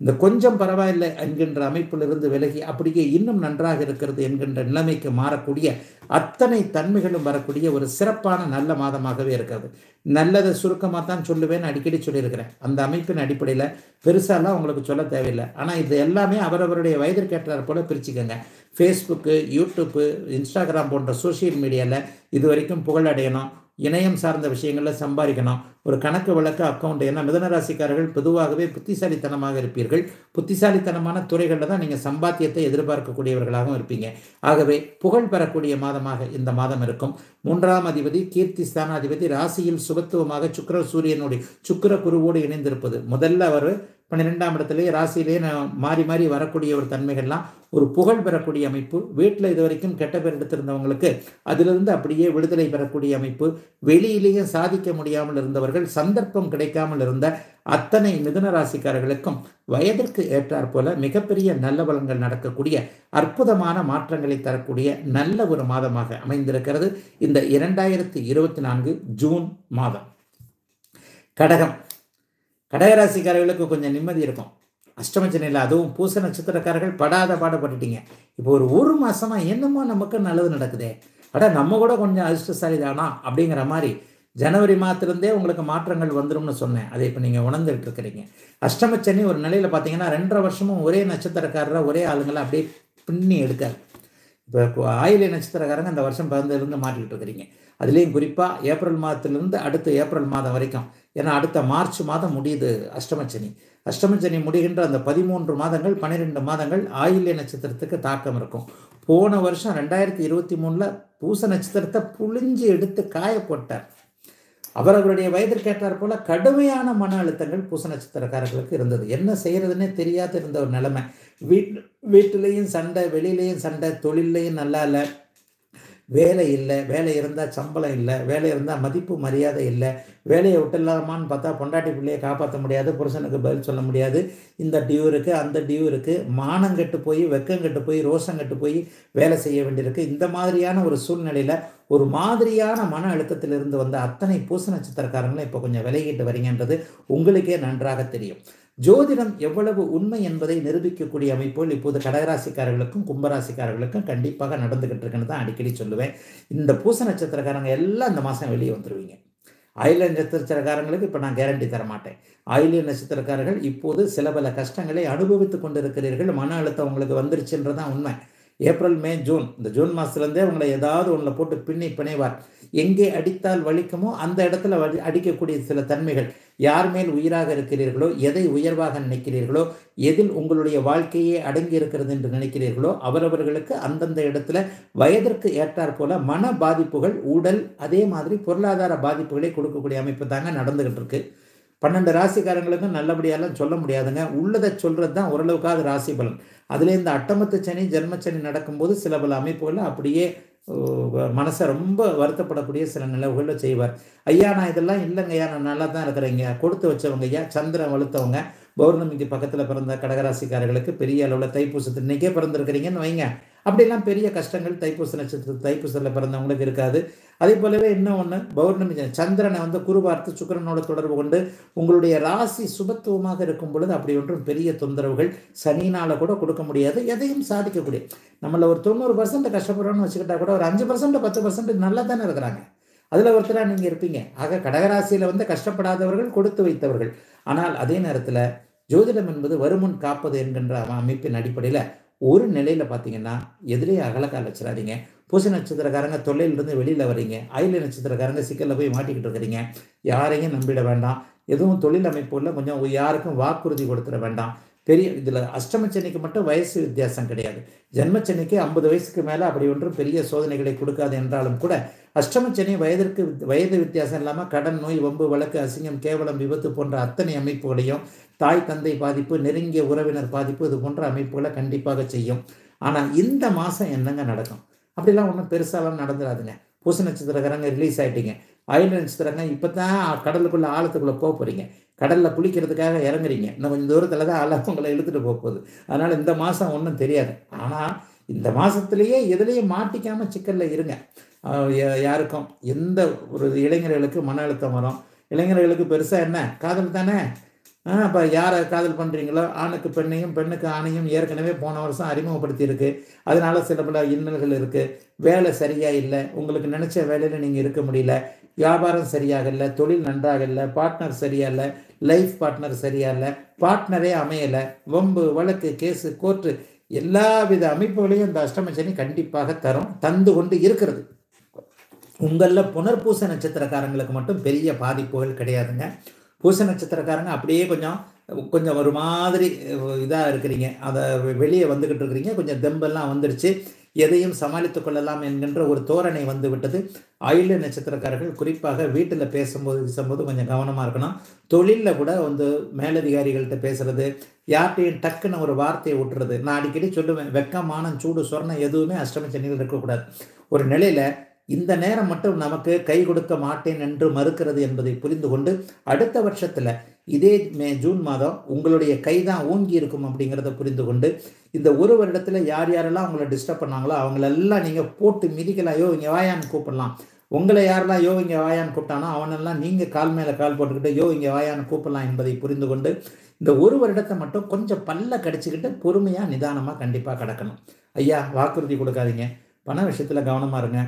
இந்த கொஞ்சம் பரவாயில்லை என்கின்ற அமைப்பிலிருந்து விலகி அப்படியே இன்னும் நன்றாக இருக்கிறது என்கின்ற நிலைமைக்கு மாறக்கூடிய அத்தனை தன்மைகளும் வரக்கூடிய ஒரு சிறப்பான நல்ல மாதமாகவே இருக்கிறது. நல்லதை சுருக்கமாக தான் சொல்லுவேன்னு அடிக்கடி சொல்லியிருக்கிறேன். அந்த அமைப்பின் அடிப்படையில் பெருசாலாம் உங்களுக்கு சொல்ல தேவையில்லை. ஆனால் இது எல்லாமே அவரவருடைய வயதிற்கேற்றார் போல பிரிச்சுக்கோங்க. ஃபேஸ்புக்கு யூடியூப்பு இன்ஸ்டாகிராம் போன்ற சோஷியல் மீடியாவில் இது வரைக்கும் புகழடையணும். இணையம் சார்ந்த விஷயங்களில் சம்பாதிக்கணும். ஒரு கணக்கு வழக்கு அக்கௌண்ட் ஏன்னா மிதனராசிக்காரர்கள் பொதுவாகவே புத்திசாலித்தனமாக இருப்பீர்கள். புத்திசாலித்தனமான துறைகளில் தான் நீங்கள் சம்பாத்தியத்தை எதிர்பார்க்கக்கூடியவர்களாகவும் இருப்பீங்க. ஆகவே புகழ் பெறக்கூடிய மாதமாக இந்த மாதம் இருக்கும். மூன்றாம் அதிபதி கீர்த்தி ஸ்தானாதிபதி ராசியில் சுபத்துவமாக சுக்கர சூரியனுடைய சுக்கர குருவோடு இணைந்திருப்பது. முதல்ல அவர் பன்னிரெண்டாம் இடத்துலேயே ராசியிலேயே மாறி மாறி வரக்கூடிய ஒரு தன்மைகள்லாம் ஒரு புகழ் பெறக்கூடிய அமைப்பு. வீட்டில் இது வரைக்கும் கெட்ட பேர் எடுத்திருந்தவங்களுக்கு அதிலிருந்து அப்படியே விடுதலை பெறக்கூடிய அமைப்பு. வெளியிலேயே சாதிக்க முடியாமல் இருந்தவர்கள் சந்தர்ப்பம் கிடைக்காமல் இருந்த அத்தனை மிதுன ராசிக்காரர்களுக்கும் வயதிற்கு ஏற்றாற் போல மிகப்பெரிய நல்ல பலன்கள் நடக்கக்கூடிய அற்புதமான மாற்றங்களை தரக்கூடிய நல்ல ஒரு மாதமாக அமைந்திருக்கிறது. இந்த இரண்டாயிரத்தி இருபத்தி நான்கு ஜூன் மாதம். கடகம். கடகராசிக்காரர்களுக்கு கொஞ்சம் நிம்மதி இருக்கும். அஷ்டமச்சனையில் அதுவும் பூச நட்சத்திரக்காரர்கள் படாத பாடுபட்டுட்டீங்க. இப்போ ஒரு ஒரு மாதமாக என்னமோ நமக்கு நல்லது நடக்குதே. அட நம்ம கூட கொஞ்சம் அதிர்ஷ்டசாலி தானா அப்படிங்கிற மாதிரி ஜனவரி மாதத்துலேருந்தே உங்களுக்கு மாற்றங்கள் வந்துடும்னு சொன்னேன். அதை இப்போ நீங்கள் உணர்ந்துட்டு இருக்கிறீங்க. அஷ்டமச்சனி ஒரு நிலையில் பார்த்தீங்கன்னா ரெண்டரை வருஷமும் ஒரே நட்சத்திரக்காரரை ஒரே ஆளுங்களை அப்படியே பின்னி எடுக்காது இப்போ ஆயிலை நட்சத்திரக்காரங்க இந்த வருஷம் பிறந்ததுலேருந்து மாட்டிக்கிட்டு இருக்கிறீங்க. அதுலேயும் குறிப்பாக ஏப்ரல் மாதத்துலேருந்து அடுத்த ஏப்ரல் மாதம் வரைக்கும் ஏன்னா அடுத்த மார்ச் மாதம் முடியுது அஷ்டமச்சனி அஷ்டமச்சனி முடிகின்ற அந்த பதிமூன்று மாதங்கள் பன்னிரெண்டு மாதங்கள் ஆயில்ய நட்சத்திரத்துக்கு தாக்கம் இருக்கும். போன வருஷம் ரெண்டாயிரத்தி இருபத்தி மூணில் பூச நட்சத்திரத்தை புழிஞ்சு எடுத்து காய போட்டார். அவரவருடைய வயதிற்கேற்றார் போல கடுமையான மன அழுத்தங்கள் பூச நட்சத்திரக்காரர்களுக்கு இருந்தது. என்ன செய்யறதுன்னே தெரியாத இருந்த ஒரு நிலைமை. வீட் வீட்டிலையும் சண்டை வெளியிலையும் சண்டை தொழிலையும் நல்லா இல்லை. வேலை இல்லை வேலை இருந்தால் சம்பளம் இல்லை வேலை இருந்தால் மதிப்பு மரியாதை இல்லை வேலையை விட்டுலாமான்னு பார்த்தா பொண்டாட்டி பிள்ளையை காப்பாற்ற முடியாது புருஷனுக்கு பதில் சொல்ல முடியாது. இந்த டியூ இருக்குது அந்த டியூ இருக்குது மானம் கெட்டு போய் வெக்கம் கெட்டு போய் ரோஷம் கெட்டு போய் வேலை செய்ய வேண்டியிருக்கு. இந்த மாதிரியான ஒரு சூழ்நிலையில் ஒரு மாதிரியான மன அழுத்தத்திலிருந்து வந்த அத்தனை பூச நட்சத்திரக்காரங்களும் இப்போ கொஞ்சம் விலகிட்டு வரீங்கன்றது உங்களுக்கே நன்றாக தெரியும். ஜோதிடம் எவ்வளவு உண்மை என்பதை நிரூபிக்கக்கூடிய அமைப்போல் இப்போது கடகராசிக்காரர்களுக்கும் கும்பராசிக்காரர்களுக்கும் கண்டிப்பாக நடந்துகிட்டு இருக்குன்னு தான் அடிக்கடி சொல்லுவேன். இந்த பூச நட்சத்திரக்காரங்க எல்லாம் இந்த மாதம் வெளியே வந்துடுவீங்க ஆயுள நட்சத்திரக்காரங்களுக்கு இப்போ நான் கேரண்டி தர மாட்டேன் ஆயிலிய நட்சத்திரக்காரர்கள் இப்போது சில பல கஷ்டங்களை அனுபவித்து கொண்டிருக்கிறீர்கள். மன அழுத்தம் உங்களுக்கு வந்துருச்சுன்றதான் உண்மை. April May June. இந்த ஜூன் மாதத்துலேருந்தே உங்களை ஏதாவது ஒன்றில் போட்டு பின்னி பிணைவார். எங்கே அடித்தால் வலிக்குமோ அந்த இடத்துல வலி அடிக்கக்கூடிய சில தன்மைகள். யார் மேல் உயிராக இருக்கிறீர்களோ எதை உயர்வாக நினைக்கிறீர்களோ எதில் உங்களுடைய வாழ்க்கையே அடங்கி இருக்கிறது என்று நினைக்கிறீர்களோ அவரவர்களுக்கு அந்தந்த இடத்துல வயதிற்கு ஏற்றாற் போல மன பாதிப்புகள் உடல் அதே மாதிரி பொருளாதார பாதிப்புகளை கொடுக்கக்கூடிய அமைப்பு தாங்க நடந்துகிட்டு இருக்கு பன்னெண்டு ராசிக்காரங்களுக்கும் நல்லபடியாலாம் சொல்ல முடியாதுங்க. உள்ளதை சொல்கிறது தான் ஓரளவுக்காவது ராசி பலன். அதில் இந்த அட்டமத்து சனி ஜென்மச்சனி நடக்கும்போது சில பல அமைப்புகளில் அப்படியே மனசை ரொம்ப வருத்தப்படக்கூடிய சில நிலவுகளில் செய்வார். ஐயா நான் இதெல்லாம் இல்லைங்க ஐயா நான் நல்லா தான் இருக்கிறேங்க கொடுத்து வச்சவங்க ஐயா சந்திரன் வலுத்தவங்க பௌர்ணமிக்கு பக்கத்தில் பிறந்த கடகராசிக்காரர்களுக்கு பெரிய அளவில் தைப்பூசத்து இன்றைக்கே பிறந்திருக்கிறீங்கன்னு வைங்க. அப்படிலாம் பெரிய கஷ்டங்கள் தைப்பூச நட்சத்திர தைப்பூசத்தில் பிறந்தவங்களுக்கு இருக்காது. அதே போலவே இன்னும் ஒன்று பௌர்ணமி சந்திரனை வந்து குருபார்த்து சுக்கரனோட தொடர்பு கொண்டு உங்களுடைய ராசி சுபத்துவமாக இருக்கும் பொழுது அப்படி ஒன்றும் பெரிய தொந்தரவுகள் சனினால் கூட கொடுக்க முடியாது. எதையும் சாதிக்கக்கூடிய நம்மள ஒரு தொண்ணூறு பர்சன்ட் கஷ்டப்படுறோம்னு வச்சுக்கிட்டா கூட ஒரு அஞ்சு பர்சன்ட் பத்து பர்சன்ட் நல்லா தானே இருக்கிறாங்க. அதில் ஒருத்தராக நீங்கள் இருப்பீங்க. ஆக கடகராசியில் வந்து கஷ்டப்படாதவர்கள் கொடுத்து வைத்தவர்கள். ஆனால் அதே நேரத்தில் ஜோதிடம் என்பது வருமுன் காப்பது என்கின்ற அமைப்பின் அடிப்படையில் ஒரு நிலையில் பார்த்தீங்கன்னா எதிரே அகலக்கால் வச்சிடாதீங்க பூச நட்சத்திரக்காரங்க தொல்லையிலிருந்து வெளியில் வரீங்க அயில நட்சத்திரக்காரங்க சிக்கலில் போய் மாட்டிக்கிட்டு இருக்கிறீங்க. யாரையும் நம்பிட வேண்டாம். எதுவும் தொழில் அமைப்புகளில் கொஞ்சம் யாருக்கும் வாக்குறுதி கொடுத்துட வேண்டாம். பெரிய இதில் அஷ்டமச்சனிக்கு மட்டும் வயசு வித்தியாசம் கிடையாது. ஜென்மச்சனிக்கு ஐம்பது வயசுக்கு மேலே அப்படி ஒன்றும் பெரிய சோதனைகளை கொடுக்காது என்றாலும் கூட அஷ்டமச்சனி வயதிற்கு வயது வித்தியாசம் இல்லாமல் கடன் நோய் வம்பு வழக்கு அசிங்கம் கேவலம் விபத்து போன்ற அத்தனை அமைப்புகளையும் தாய் தந்தை பாதிப்பு நெருங்கிய உறவினர் பாதிப்பு இது போன்ற அமைப்புகளை கண்டிப்பாக செய்யும். ஆனால் இந்த மாதம் என்னங்க நடக்கும்? அப்படிலாம் ஒன்றும் பெருசாலாம் நடந்துடாதுங்க பூச நட்சத்திரக்காரங்க ரிலீஸ் ஆகிட்டீங்க அயல் நட்சத்திரங்க இப்போ தான் கடலுக்குள்ளே ஆழத்துக்குள்ளே போக போகிறீங்க கடலில் குளிக்கிறதுக்காக இறங்குறீங்க. இன்னும் கொஞ்சம் தூரத்தில் தான் அழகு உங்களை இழுத்துட்டு போக போகுது. அதனால் இந்த மாதம் ஒன்றும் தெரியாது. ஆனால் இந்த மாதத்துலேயே எதுலேயும் மாட்டிக்காமல் சிக்கலில் இருங்க. யாருக்கும்? எந்த ஒரு இளைஞர்களுக்கு மன அழுத்தம் வரும்? இளைஞர்களுக்கு பெருசாக என்ன? காதல் தானே? இப்போ யாரை காதல் பண்ணுறீங்களோ ஆணுக்கு பெண்ணையும் பெண்ணுக்கு ஆணையும் ஏற்கனவே போன வருஷம் அறிமுகப்படுத்தியிருக்கு. அதனால சில பல இன்னல்கள் இருக்குது வேலை சரியாக இல்லை. உங்களுக்கு நினச்ச வேலையில் நீங்கள் இருக்க முடியல. வியாபாரம் சரியாக இல்லை தொழில் நன்றாக இல்லை பார்ட்னர் சரியாக இல்லை லைஃப் பார்ட்னர் சரியாக இல்லை பார்ட்னரே அமையலை வம்பு வழக்கு கேஸு கோர்ட்டு எல்லா வித அமைப்புகளையும் இந்த அஷ்டமச்சனி கண்டிப்பாக தரும் தந்து கொண்டு இருக்கிறது. உங்களில் புனர்பூச நட்சத்திரக்காரங்களுக்கு மட்டும் பெரிய பாதிப்புகள் கிடையாதுங்க. பூச நட்சத்திரக்காரங்க அப்படியே கொஞ்சம் கொஞ்சம் ஒரு மாதிரி இதாக இருக்கிறீங்க. அதை வெளியே வந்துக்கிட்டு இருக்கிறீங்க. கொஞ்சம் தெம்பெல்லாம் வந்துடுச்சு. எதையும் சமாளித்து கொள்ளலாம் என்கின்ற ஒரு தோரணை வந்து விட்டது நட்சத்திரக்காரர்கள் குறிப்பாக வீட்டில் பேசும்போது பேசும்போது கொஞ்சம் கவனமாக இருக்கணும். தொழிலில் கூட வந்து மேலதிகாரிகள்கிட்ட பேசுறது யார்கிட்டையும் டக்குன்னு ஒரு வார்த்தையை விட்டுறது. நான் அடிக்கடி சொல்லுவேன் வெக்கமானம் சூடு சொர்ணம் எதுவுமே அஷ்டம சென்னையில் இருக்கக்கூடாது. ஒரு நிலையில் இந்த நேரம் மட்டும் நமக்கு கை கொடுக்க மாட்டேன் என்று மறுக்கிறது என்பதை புரிந்து கொண்டு அடுத்த வருஷத்தில் இதே மே ஜூன் மாதம் உங்களுடைய கை தான் ஓங்கி இருக்கும் அப்படிங்கிறத புரிந்து கொண்டு இந்த ஒரு வருடத்தில் யார் யாரெல்லாம் உங்களை டிஸ்டர்ப் பண்ணாங்களோ அவங்களெல்லாம் நீங்கள் போட்டு மிதிக்கலாம். யோ இங்கே வாயான்னு கூப்பிடலாம். உங்களை யாரெல்லாம் யோ இங்கே வாயான்னு கூப்பிட்டானோ அவனெல்லாம் நீங்கள் கால் மேலே கால் போட்டுக்கிட்டு யோ இங்கே வாயான்னு கூப்பிடலாம் என்பதை புரிந்து கொண்டு இந்த ஒரு வருடத்தை மட்டும் கொஞ்சம் பல்ல கடிச்சிக்கிட்டு பொறுமையாக நிதானமாக கண்டிப்பாக கிடக்கணும். ஐயா வாக்குறுதி கொடுக்காதீங்க. பண விஷயத்தில் கவனமாக இருங்க.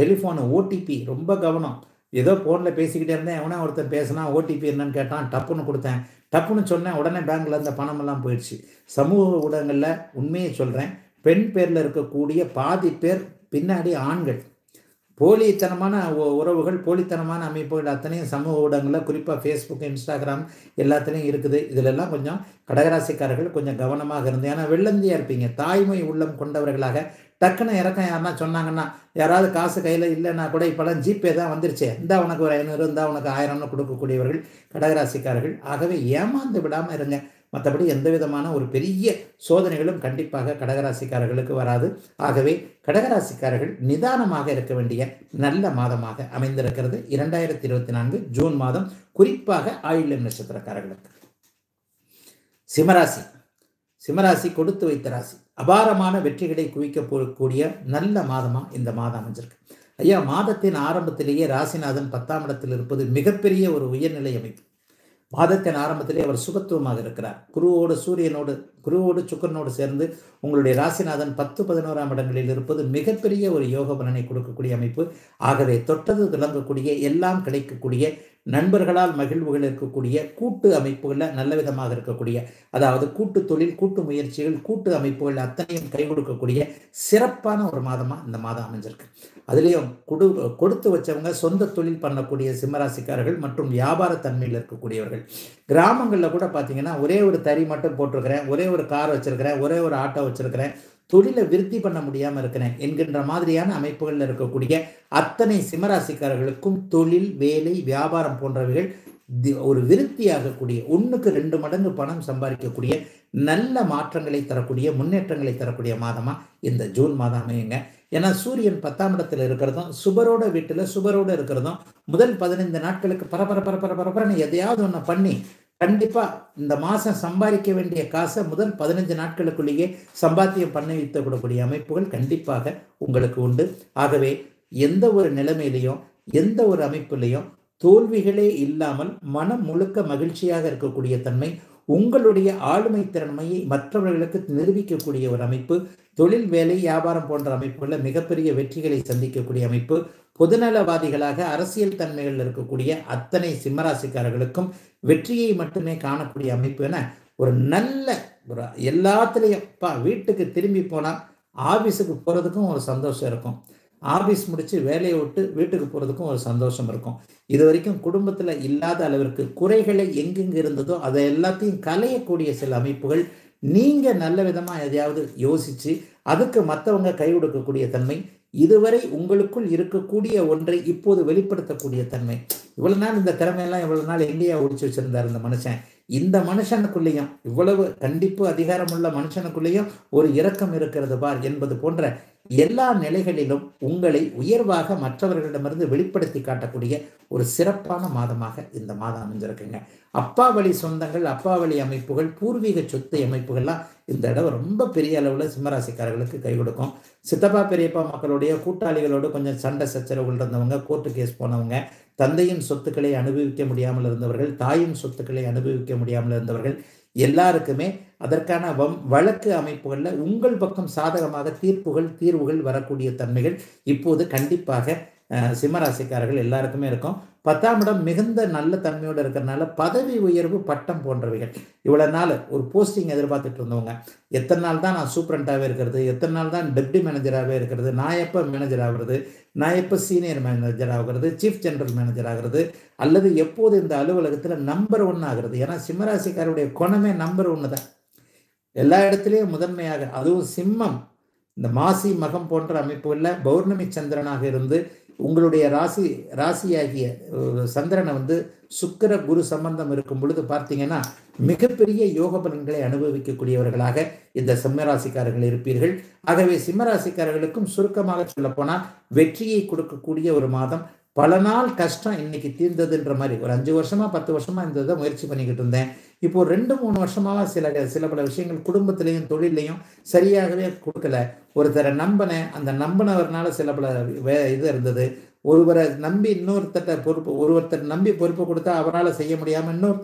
டெலிஃபோனு ஓடிபி ரொம்ப கவனம். ஏதோ ஃபோனில் பேசிக்கிட்டே இருந்தேன் எவனா ஒருத்தன் பேசினா ஓடிபி என்னன்னு கேட்டான் டப்புன்னு கொடுத்தேன். டப்புன்னு சொன்னேன் உடனே பேங்க்கில் இருந்த பணமெல்லாம் போயிடுச்சு. சமூக ஊடகங்களில் உண்மையை சொல்கிறேன் பெண் பேரில் இருக்கக்கூடிய பாதி பேர் பின்னாடி ஆண்கள். போலித்தனமான உறவுகள் போலித்தனமான அமைப்புகள் அத்தனையும் சமூக ஊடகங்களில் குறிப்பாக ஃபேஸ்புக் இன்ஸ்டாகிராம் எல்லாத்துலேயும் இருக்குது. இதிலெல்லாம் கொஞ்சம் கடகராசிக்காரர்கள் கொஞ்சம் கவனமாக இருந்து ஏன்னா வெள்ளந்தியாக இருப்பீங்க. தாய்மை உள்ளம் கொண்டவர்களாக டக்குன்னு இறக்கம் யாருன்னா சொன்னாங்கன்னா யாராவது காசு கையில் இல்லைன்னா கூட இப்போலாம் ஜிபே தான் வந்துருச்சு. இந்தா உனக்கு ஒரு ஐநூறு இருந்தால் உனக்கு ஆயிரம்னு கொடுக்கக்கூடியவர்கள் கடகராசிக்காரர்கள். ஆகவே ஏமாந்து விடாமல் இருங்க. மற்றபடி எந்த விதமான ஒரு பெரிய சோதனைகளும் கண்டிப்பாக கடகராசிக்காரர்களுக்கு வராது. ஆகவே கடகராசிக்காரர்கள் நிதானமாக இருக்க வேண்டிய நல்ல மாதமாக அமைந்திருக்கிறது. இரண்டாயிரத்தி இருபத்தி நான்கு ஜூன் மாதம் குறிப்பாக ஆயுள்யம் நட்சத்திரக்காரர்களுக்கு. சிம்மராசி. சிம்மராசி கொடுத்து வைத்த ராசி. அபாரமான வெற்றிகளை குவிக்க போகக்கூடிய நல்ல மாதமா இந்த மாதம் அமைஞ்சிருக்கு. ஐயா மாதத்தின் ஆரம்பத்திலேயே ராசிநாதன் பத்தாம் இடத்தில் இருப்பது மிகப்பெரிய ஒரு உயர்நிலை அமைப்பு. மாதத்தின் ஆரம்பத்திலே அவர் சுகத்துவமாக இருக்கிறார். குருவோடு சூரியனோடு குருவோடு சுக்கரனோடு சேர்ந்து உங்களுடைய ராசிநாதன் பத்து பதினோராம் இடங்களில் இருப்பது மிகப்பெரிய ஒரு யோக பலனை கொடுக்கக்கூடிய அமைப்பு. ஆகவே தொட்டது விளங்கக்கூடிய எல்லாம் கிடைக்கக்கூடிய நண்பர்களால் மகிழ்வுகள் இருக்கக்கூடிய கூட்டு அமைப்புகளில் நல்ல விதமாக இருக்கக்கூடிய அதாவது கூட்டு தொழில் கூட்டு முயற்சிகள் கூட்டு அமைப்புகள் அத்தனையும் கை கொடுக்கக்கூடிய சிறப்பான ஒரு மாதமாக இந்த மாதம் அமைஞ்சிருக்கு. அதுலேயும் கொடு கொடுத்து வச்சவங்க சொந்த தொழில் பண்ணக்கூடிய சிம்மராசிக்காரர்கள் மற்றும் வியாபார தன்மையில் இருக்கக்கூடியவர்கள். கிராமங்களில் கூட பார்த்தீங்கன்னா ஒரே ஒரு தறி மட்டும் போட்டிருக்கிறேன் ஒரே ஒரு கார் வச்சிருக்கிறேன் ஒரே ஒரு ஆட்டோ வச்சிருக்கிறேன் தொழிலை விருத்தி பண்ண முடியாமல் இருக்கிறேன் என்கின்ற மாதிரியான அமைப்புகளில் இருக்கக்கூடிய அத்தனை சிம்மராசிக்காரர்களுக்கும் தொழில் வேலை வியாபாரம் போன்றவைகள் தி- ஒரு விருத்தியாகக்கூடிய ஒன்றுக்கு ரெண்டு மடங்கு பணம் சம்பாதிக்கக்கூடிய நல்ல மாற்றங்களை தரக்கூடிய முன்னேற்றங்களை தரக்கூடிய மாதமாக இந்த ஜூன் மாதம் அமையுங்க. ஏன்னா சூரியன் பத்தாம் இடத்துல இருக்கிறதும் சுபரோட வீட்டில் சுபரோட இருக்கிறதும் முதல் பதினைந்து நாட்களுக்கு பரபர பரபர பரபரன்னு எதையாவது ஒன்று பண்ணி கண்டிப்பாக இந்த மாதம் சம்பாதிக்க வேண்டிய காசை முதல் பதினஞ்சு நாட்களுக்குள்ளேயே சம்பாத்தியம் பண்ணி வைத்துக்கூடக்கூடிய அமைப்புகள் கண்டிப்பாக உங்களுக்கு உண்டு. ஆகவே எந்த ஒரு நிலைமையிலையும் எந்த ஒரு அமைப்புலையும் தோல்விகளே இல்லாமல் மனம் முழுக்க மகிழ்ச்சியாக இருக்கக்கூடிய தன்மை உங்களுடைய ஆளுமை திறமையை மற்றவர்களுக்கு நிரூபிக்கக்கூடிய ஒரு அமைப்பு தொழில் வேலை வியாபாரம் போன்ற அமைப்புகளில் மிகப்பெரிய வெற்றிகளை சந்திக்கக்கூடிய அமைப்பு பொதுநலவாதிகளாக அரசியல் தன்மைகளில் இருக்கக்கூடிய அத்தனை சிம்மராசிக்காரர்களுக்கும் வெற்றியை மட்டுமே காணக்கூடிய அமைப்பு என ஒரு நல்ல ஒரு எல்லாத்துலேயும் பா வீட்டுக்கு திரும்பி போனால் ஆஃபீஸுக்கு போகிறதுக்கும் ஒரு சந்தோஷம் இருக்கும். ஆஃபீஸ் முடித்து வேலையை விட்டு வீட்டுக்கு போகிறதுக்கும் ஒரு சந்தோஷம் இருக்கும். இது வரைக்கும் குடும்பத்தில் இல்லாத அளவிற்கு குறைகளை எங்கெங்கே இருந்ததோ அதை எல்லாத்தையும் கலையக்கூடிய சில அமைப்புகள் நீங்கள் நல்ல விதமாக எதையாவது யோசித்து அதுக்கு மற்றவங்க கை கொடுக்கக்கூடிய தன்மை இதுவரை உங்களுக்குள் இருக்கக்கூடிய ஒன்றை இப்போது வெளிப்படுத்தக்கூடிய தன்மை. இவ்வளவு நாள் இந்த திறமையெல்லாம் இவ்வளவு நாள் எங்கேயா ஒழிச்சு வச்சிருந்தார் இந்த மனுஷன். இந்த மனுஷனுக்குள்ளேயும் இவ்வளவு கண்டிப்பு அதிகாரமுள்ள மனுஷனுக்குள்ளேயும் ஒரு இரக்கம் இருக்கிறது பார் என்பது போன்ற எல்லா நிலைகளிலும் உங்களை உயர்வாக மற்றவர்களிடமிருந்து வெளிப்படுத்தி காட்டக்கூடிய ஒரு சிறப்பான மாதமாக இந்த மாதம் அமைஞ்சிருக்குங்க. அப்பா வழி சொந்தங்கள் அப்பா வழி அமைப்புகள் பூர்வீக சொத்து அமைப்புகள்லாம் இந்த இடம் ரொம்ப பெரிய அளவில் சிம்மராசிக்காரர்களுக்கு கை கொடுக்கும். சித்தப்பா பெரியப்பா மக்களுடைய கூட்டாளிகளோடு கொஞ்சம் சண்டை சச்சரவுகள் இருந்தவங்க கோர்ட்டு கேஸ் போனவங்க தந்தையின் சொத்துக்களை அனுபவிக்க முடியாமல் இருந்தவர்கள் தாயின் சொத்துக்களை அனுபவிக்க முடியாமல் இருந்தவர்கள் எல்லாருக்குமே அதற்கான வம் வழக்கு அமைப்புகளில் உங்கள் பக்கம் சாதகமாக தீர்ப்புகள் தீர்வுகள் வரக்கூடிய தன்மைகள் இப்போது கண்டிப்பாக சிம்மராசிக்காரர்கள் எல்லாருக்குமே இருக்கும். பத்தாம் இடம் மிகுந்த நல்ல தன்மையோடு இருக்கிறனால பதவி உயர்வு பட்டம் போன்றவைகள். இவ்வளோ நாள் ஒரு போஸ்டிங் எதிர்பார்த்துட்டு இருந்தவங்க. எத்தனை நாள் தான் நான் சூப்பரண்டாகவே இருக்கிறது? எத்தனை நாள் தான் டெப்டி மேனேஜராகவே இருக்கிறது? நான் எப்போ மேனேஜர் ஆகிறது? நான் எப்போ சீனியர் மேனேஜர் ஆகிறது? சீஃப் ஜெனரல் மேனேஜர் ஆகிறது? அல்லது எப்போது இந்த அலுவலகத்தில் நம்பர் ஒன் ஆகிறது? ஏன்னா சிம்மராசிக்காரருடைய குணமே நம்பர் ஒன்று தான். எல்லா இடத்துலையும் முதன்மையாக அதுவும் சிம்மம். இந்த மாசி மகம் போன்ற அமைப்புகளில் பௌர்ணமி சந்திரனாக இருந்து உங்களுடைய ராசி ராசியாகிய சந்திரனை வந்து சுக்கிர குரு சம்பந்தம் இருக்கும் பொழுது பார்த்தீங்கன்னா மிகப்பெரிய யோக பலன்களை அனுபவிக்கக்கூடியவர்களாக இந்த சிம்மராசிக்காரர்கள் இருப்பீர்கள். ஆகவே சிம்மராசிக்காரர்களுக்கும் சுருக்கமாக சொல்லப்போனால் வெற்றியை கொடுக்கக்கூடிய ஒரு மாதம் பல நாள் கஷ்டம் இன்னைக்கு தீர்ந்ததுன்ற மாதிரி. ஒரு அஞ்சு வருஷமா பத்து வருஷமா இந்த இதை முயற்சி பண்ணிக்கிட்டு இருந்தேன். இப்போ ரெண்டு மூணு வருஷமாக சில சில பல விஷயங்கள் குடும்பத்திலையும் தொழிலையும் சரியாகவே கொடுக்கல. ஒருத்தரை நம்பினேன். அந்த நம்பினவர்னால சில பல வே இது இருந்தது. ஒருவரை நம்பி இன்னொருத்தட்ட பொறுப்பு ஒருவர்த்தர் நம்பி பொறுப்பு கொடுத்தா அவரால் செய்ய முடியாமல் இன்னொரு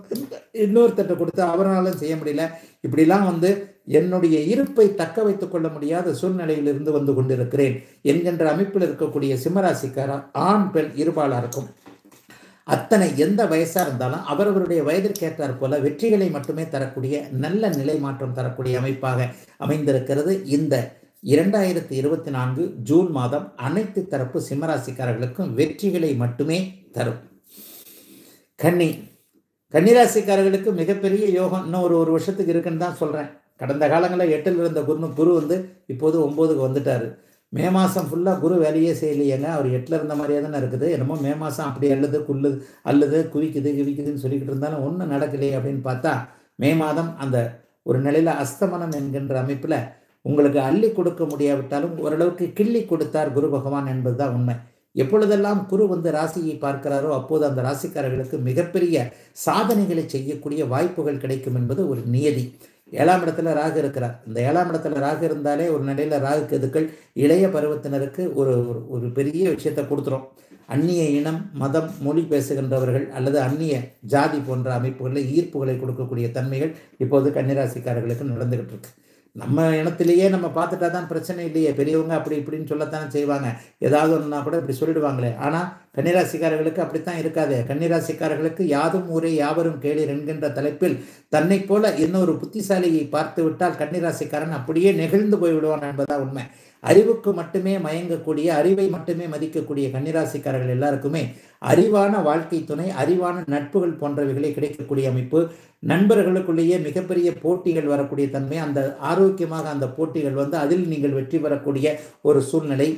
இன்னொருத்தட்ட கொடுத்தா அவராலும் செய்ய முடியல. இப்படிலாம் வந்து என்னுடைய இருப்பை தக்க வைத்துக் கொள்ள முடியாத சூழ்நிலையிலிருந்து வந்து கொண்டிருக்கிறேன் என்கின்ற அமைப்பில் இருக்கக்கூடிய சிம்மராசிக்கார ஆண் பெண் இருபாலாருக்கும் அத்தனை எந்த வயசாக இருந்தாலும் அவரவருடைய வயதிற்கேற்றாற் போல வெற்றிகளை மட்டுமே தரக்கூடிய நல்ல நிலை மாற்றம் தரக்கூடிய அமைப்பாக அமைந்திருக்கிறது. இந்த இரண்டாயிரத்தி இருபத்தி நான்கு ஜூன் மாதம் அனைத்து தரப்பு சிம்மராசிக்காரர்களுக்கும் வெற்றிகளை மட்டுமே தரும். கன்னி கன்னிராசிக்காரர்களுக்கு மிகப்பெரிய யோகம் இன்னும் ஒரு ஒரு வருஷத்துக்கு இருக்குன்னு தான் சொல்கிறேன் கடந்த காலங்களில் எட்டில் இருந்த குரு குரு வந்து இப்போது ஒம்போதுக்கு வந்துட்டார். மே மாதம் ஃபுல்லாக குரு வேலையே செய்யலையேங்க. அவர் எட்டில் இருந்த மாதிரியே தானே இருக்குது. என்னமோ மே மாதம் அப்படி அல்லது குல்லுது அல்லது குவிக்குது குவிக்குதுன்னு சொல்லிக்கிட்டு இருந்தாலும் ஒன்றும் நடக்கலையே அப்படின்னு பார்த்தா மே மாதம் அந்த ஒரு நிலையில் அஸ்தமனம் என்கின்ற அமைப்பில் உங்களுக்கு அள்ளி கொடுக்க முடியாவிட்டாலும் ஓரளவுக்கு கிள்ளி கொடுத்தார் குரு பகவான் என்பது தான் உண்மை. எப்பொழுதெல்லாம் குரு வந்து ராசியை பார்க்கிறாரோ அப்போது அந்த ராசிக்காரர்களுக்கு மிகப்பெரிய சாதனைகளை செய்யக்கூடிய வாய்ப்புகள் கிடைக்கும் என்பது ஒரு நியதி. ஏழாம் இடத்துல ராகு இருக்கிறார். இந்த ஏழாம் இடத்துல ராகு இருந்தாலே ஒரு நிலையில் ராகு கெதுக்கள் இளைய பருவத்தினருக்கு ஒரு ஒரு- ஒரு பெரிய விஷயத்தை கொடுத்துரும். அந்நிய இனம் மதம் மொழி பேசுகின்றவர்கள் அல்லது அந்நிய ஜாதி போன்ற அமைப்புகளில் ஈர்ப்புகளை கொடுக்கக்கூடிய தன்மைகள் இப்போது கன்னிராசிக்காரர்களுக்கு நடந்துகிட்டு இருக்கு. நம்ம இனத்திலேயே நம்ம பார்த்துட்டா தான் பிரச்சனை இல்லையே. பெரியவங்க அப்படி இப்படின்னு சொல்லத்தானே செய்வாங்க. ஏதாவது ஒன்றுனா கூட இப்படி சொல்லிடுவாங்களே. ஆனால் கன்னிராசிக்காரர்களுக்கு அப்படித்தான் இருக்காது. கன்னிராசிக்காரர்களுக்கு யாதும் ஊரே யாவரும் கேளீர் என்கின்ற தலைப்பில் தன்னைப் போல இன்னொரு புத்திசாலியை பார்த்து விட்டால் கன்னிராசிக்காரன் அப்படியே நெகிழ்ந்து போய்விடுவான் என்பதா உண்மை. அறிவுக்கு மட்டுமே மயங்கக்கூடிய அறிவை மட்டுமே மதிக்கக்கூடிய கன்னிராசிக்காரர்கள் எல்லாருக்குமே அறிவான வாழ்க்கை துணை அறிவான நட்புகள் போன்றவைகளை கிடைக்கக்கூடிய அமைப்பு. நண்பர்களுக்குள்ளேயே மிகப்பெரிய போட்டிகள் வரக்கூடிய தன்மை அந்த ஆரோக்கியமாக அந்த போட்டிகள் வந்து அதில் நீங்கள் வெற்றி பெறக்கூடிய ஒரு சூழ்நிலை.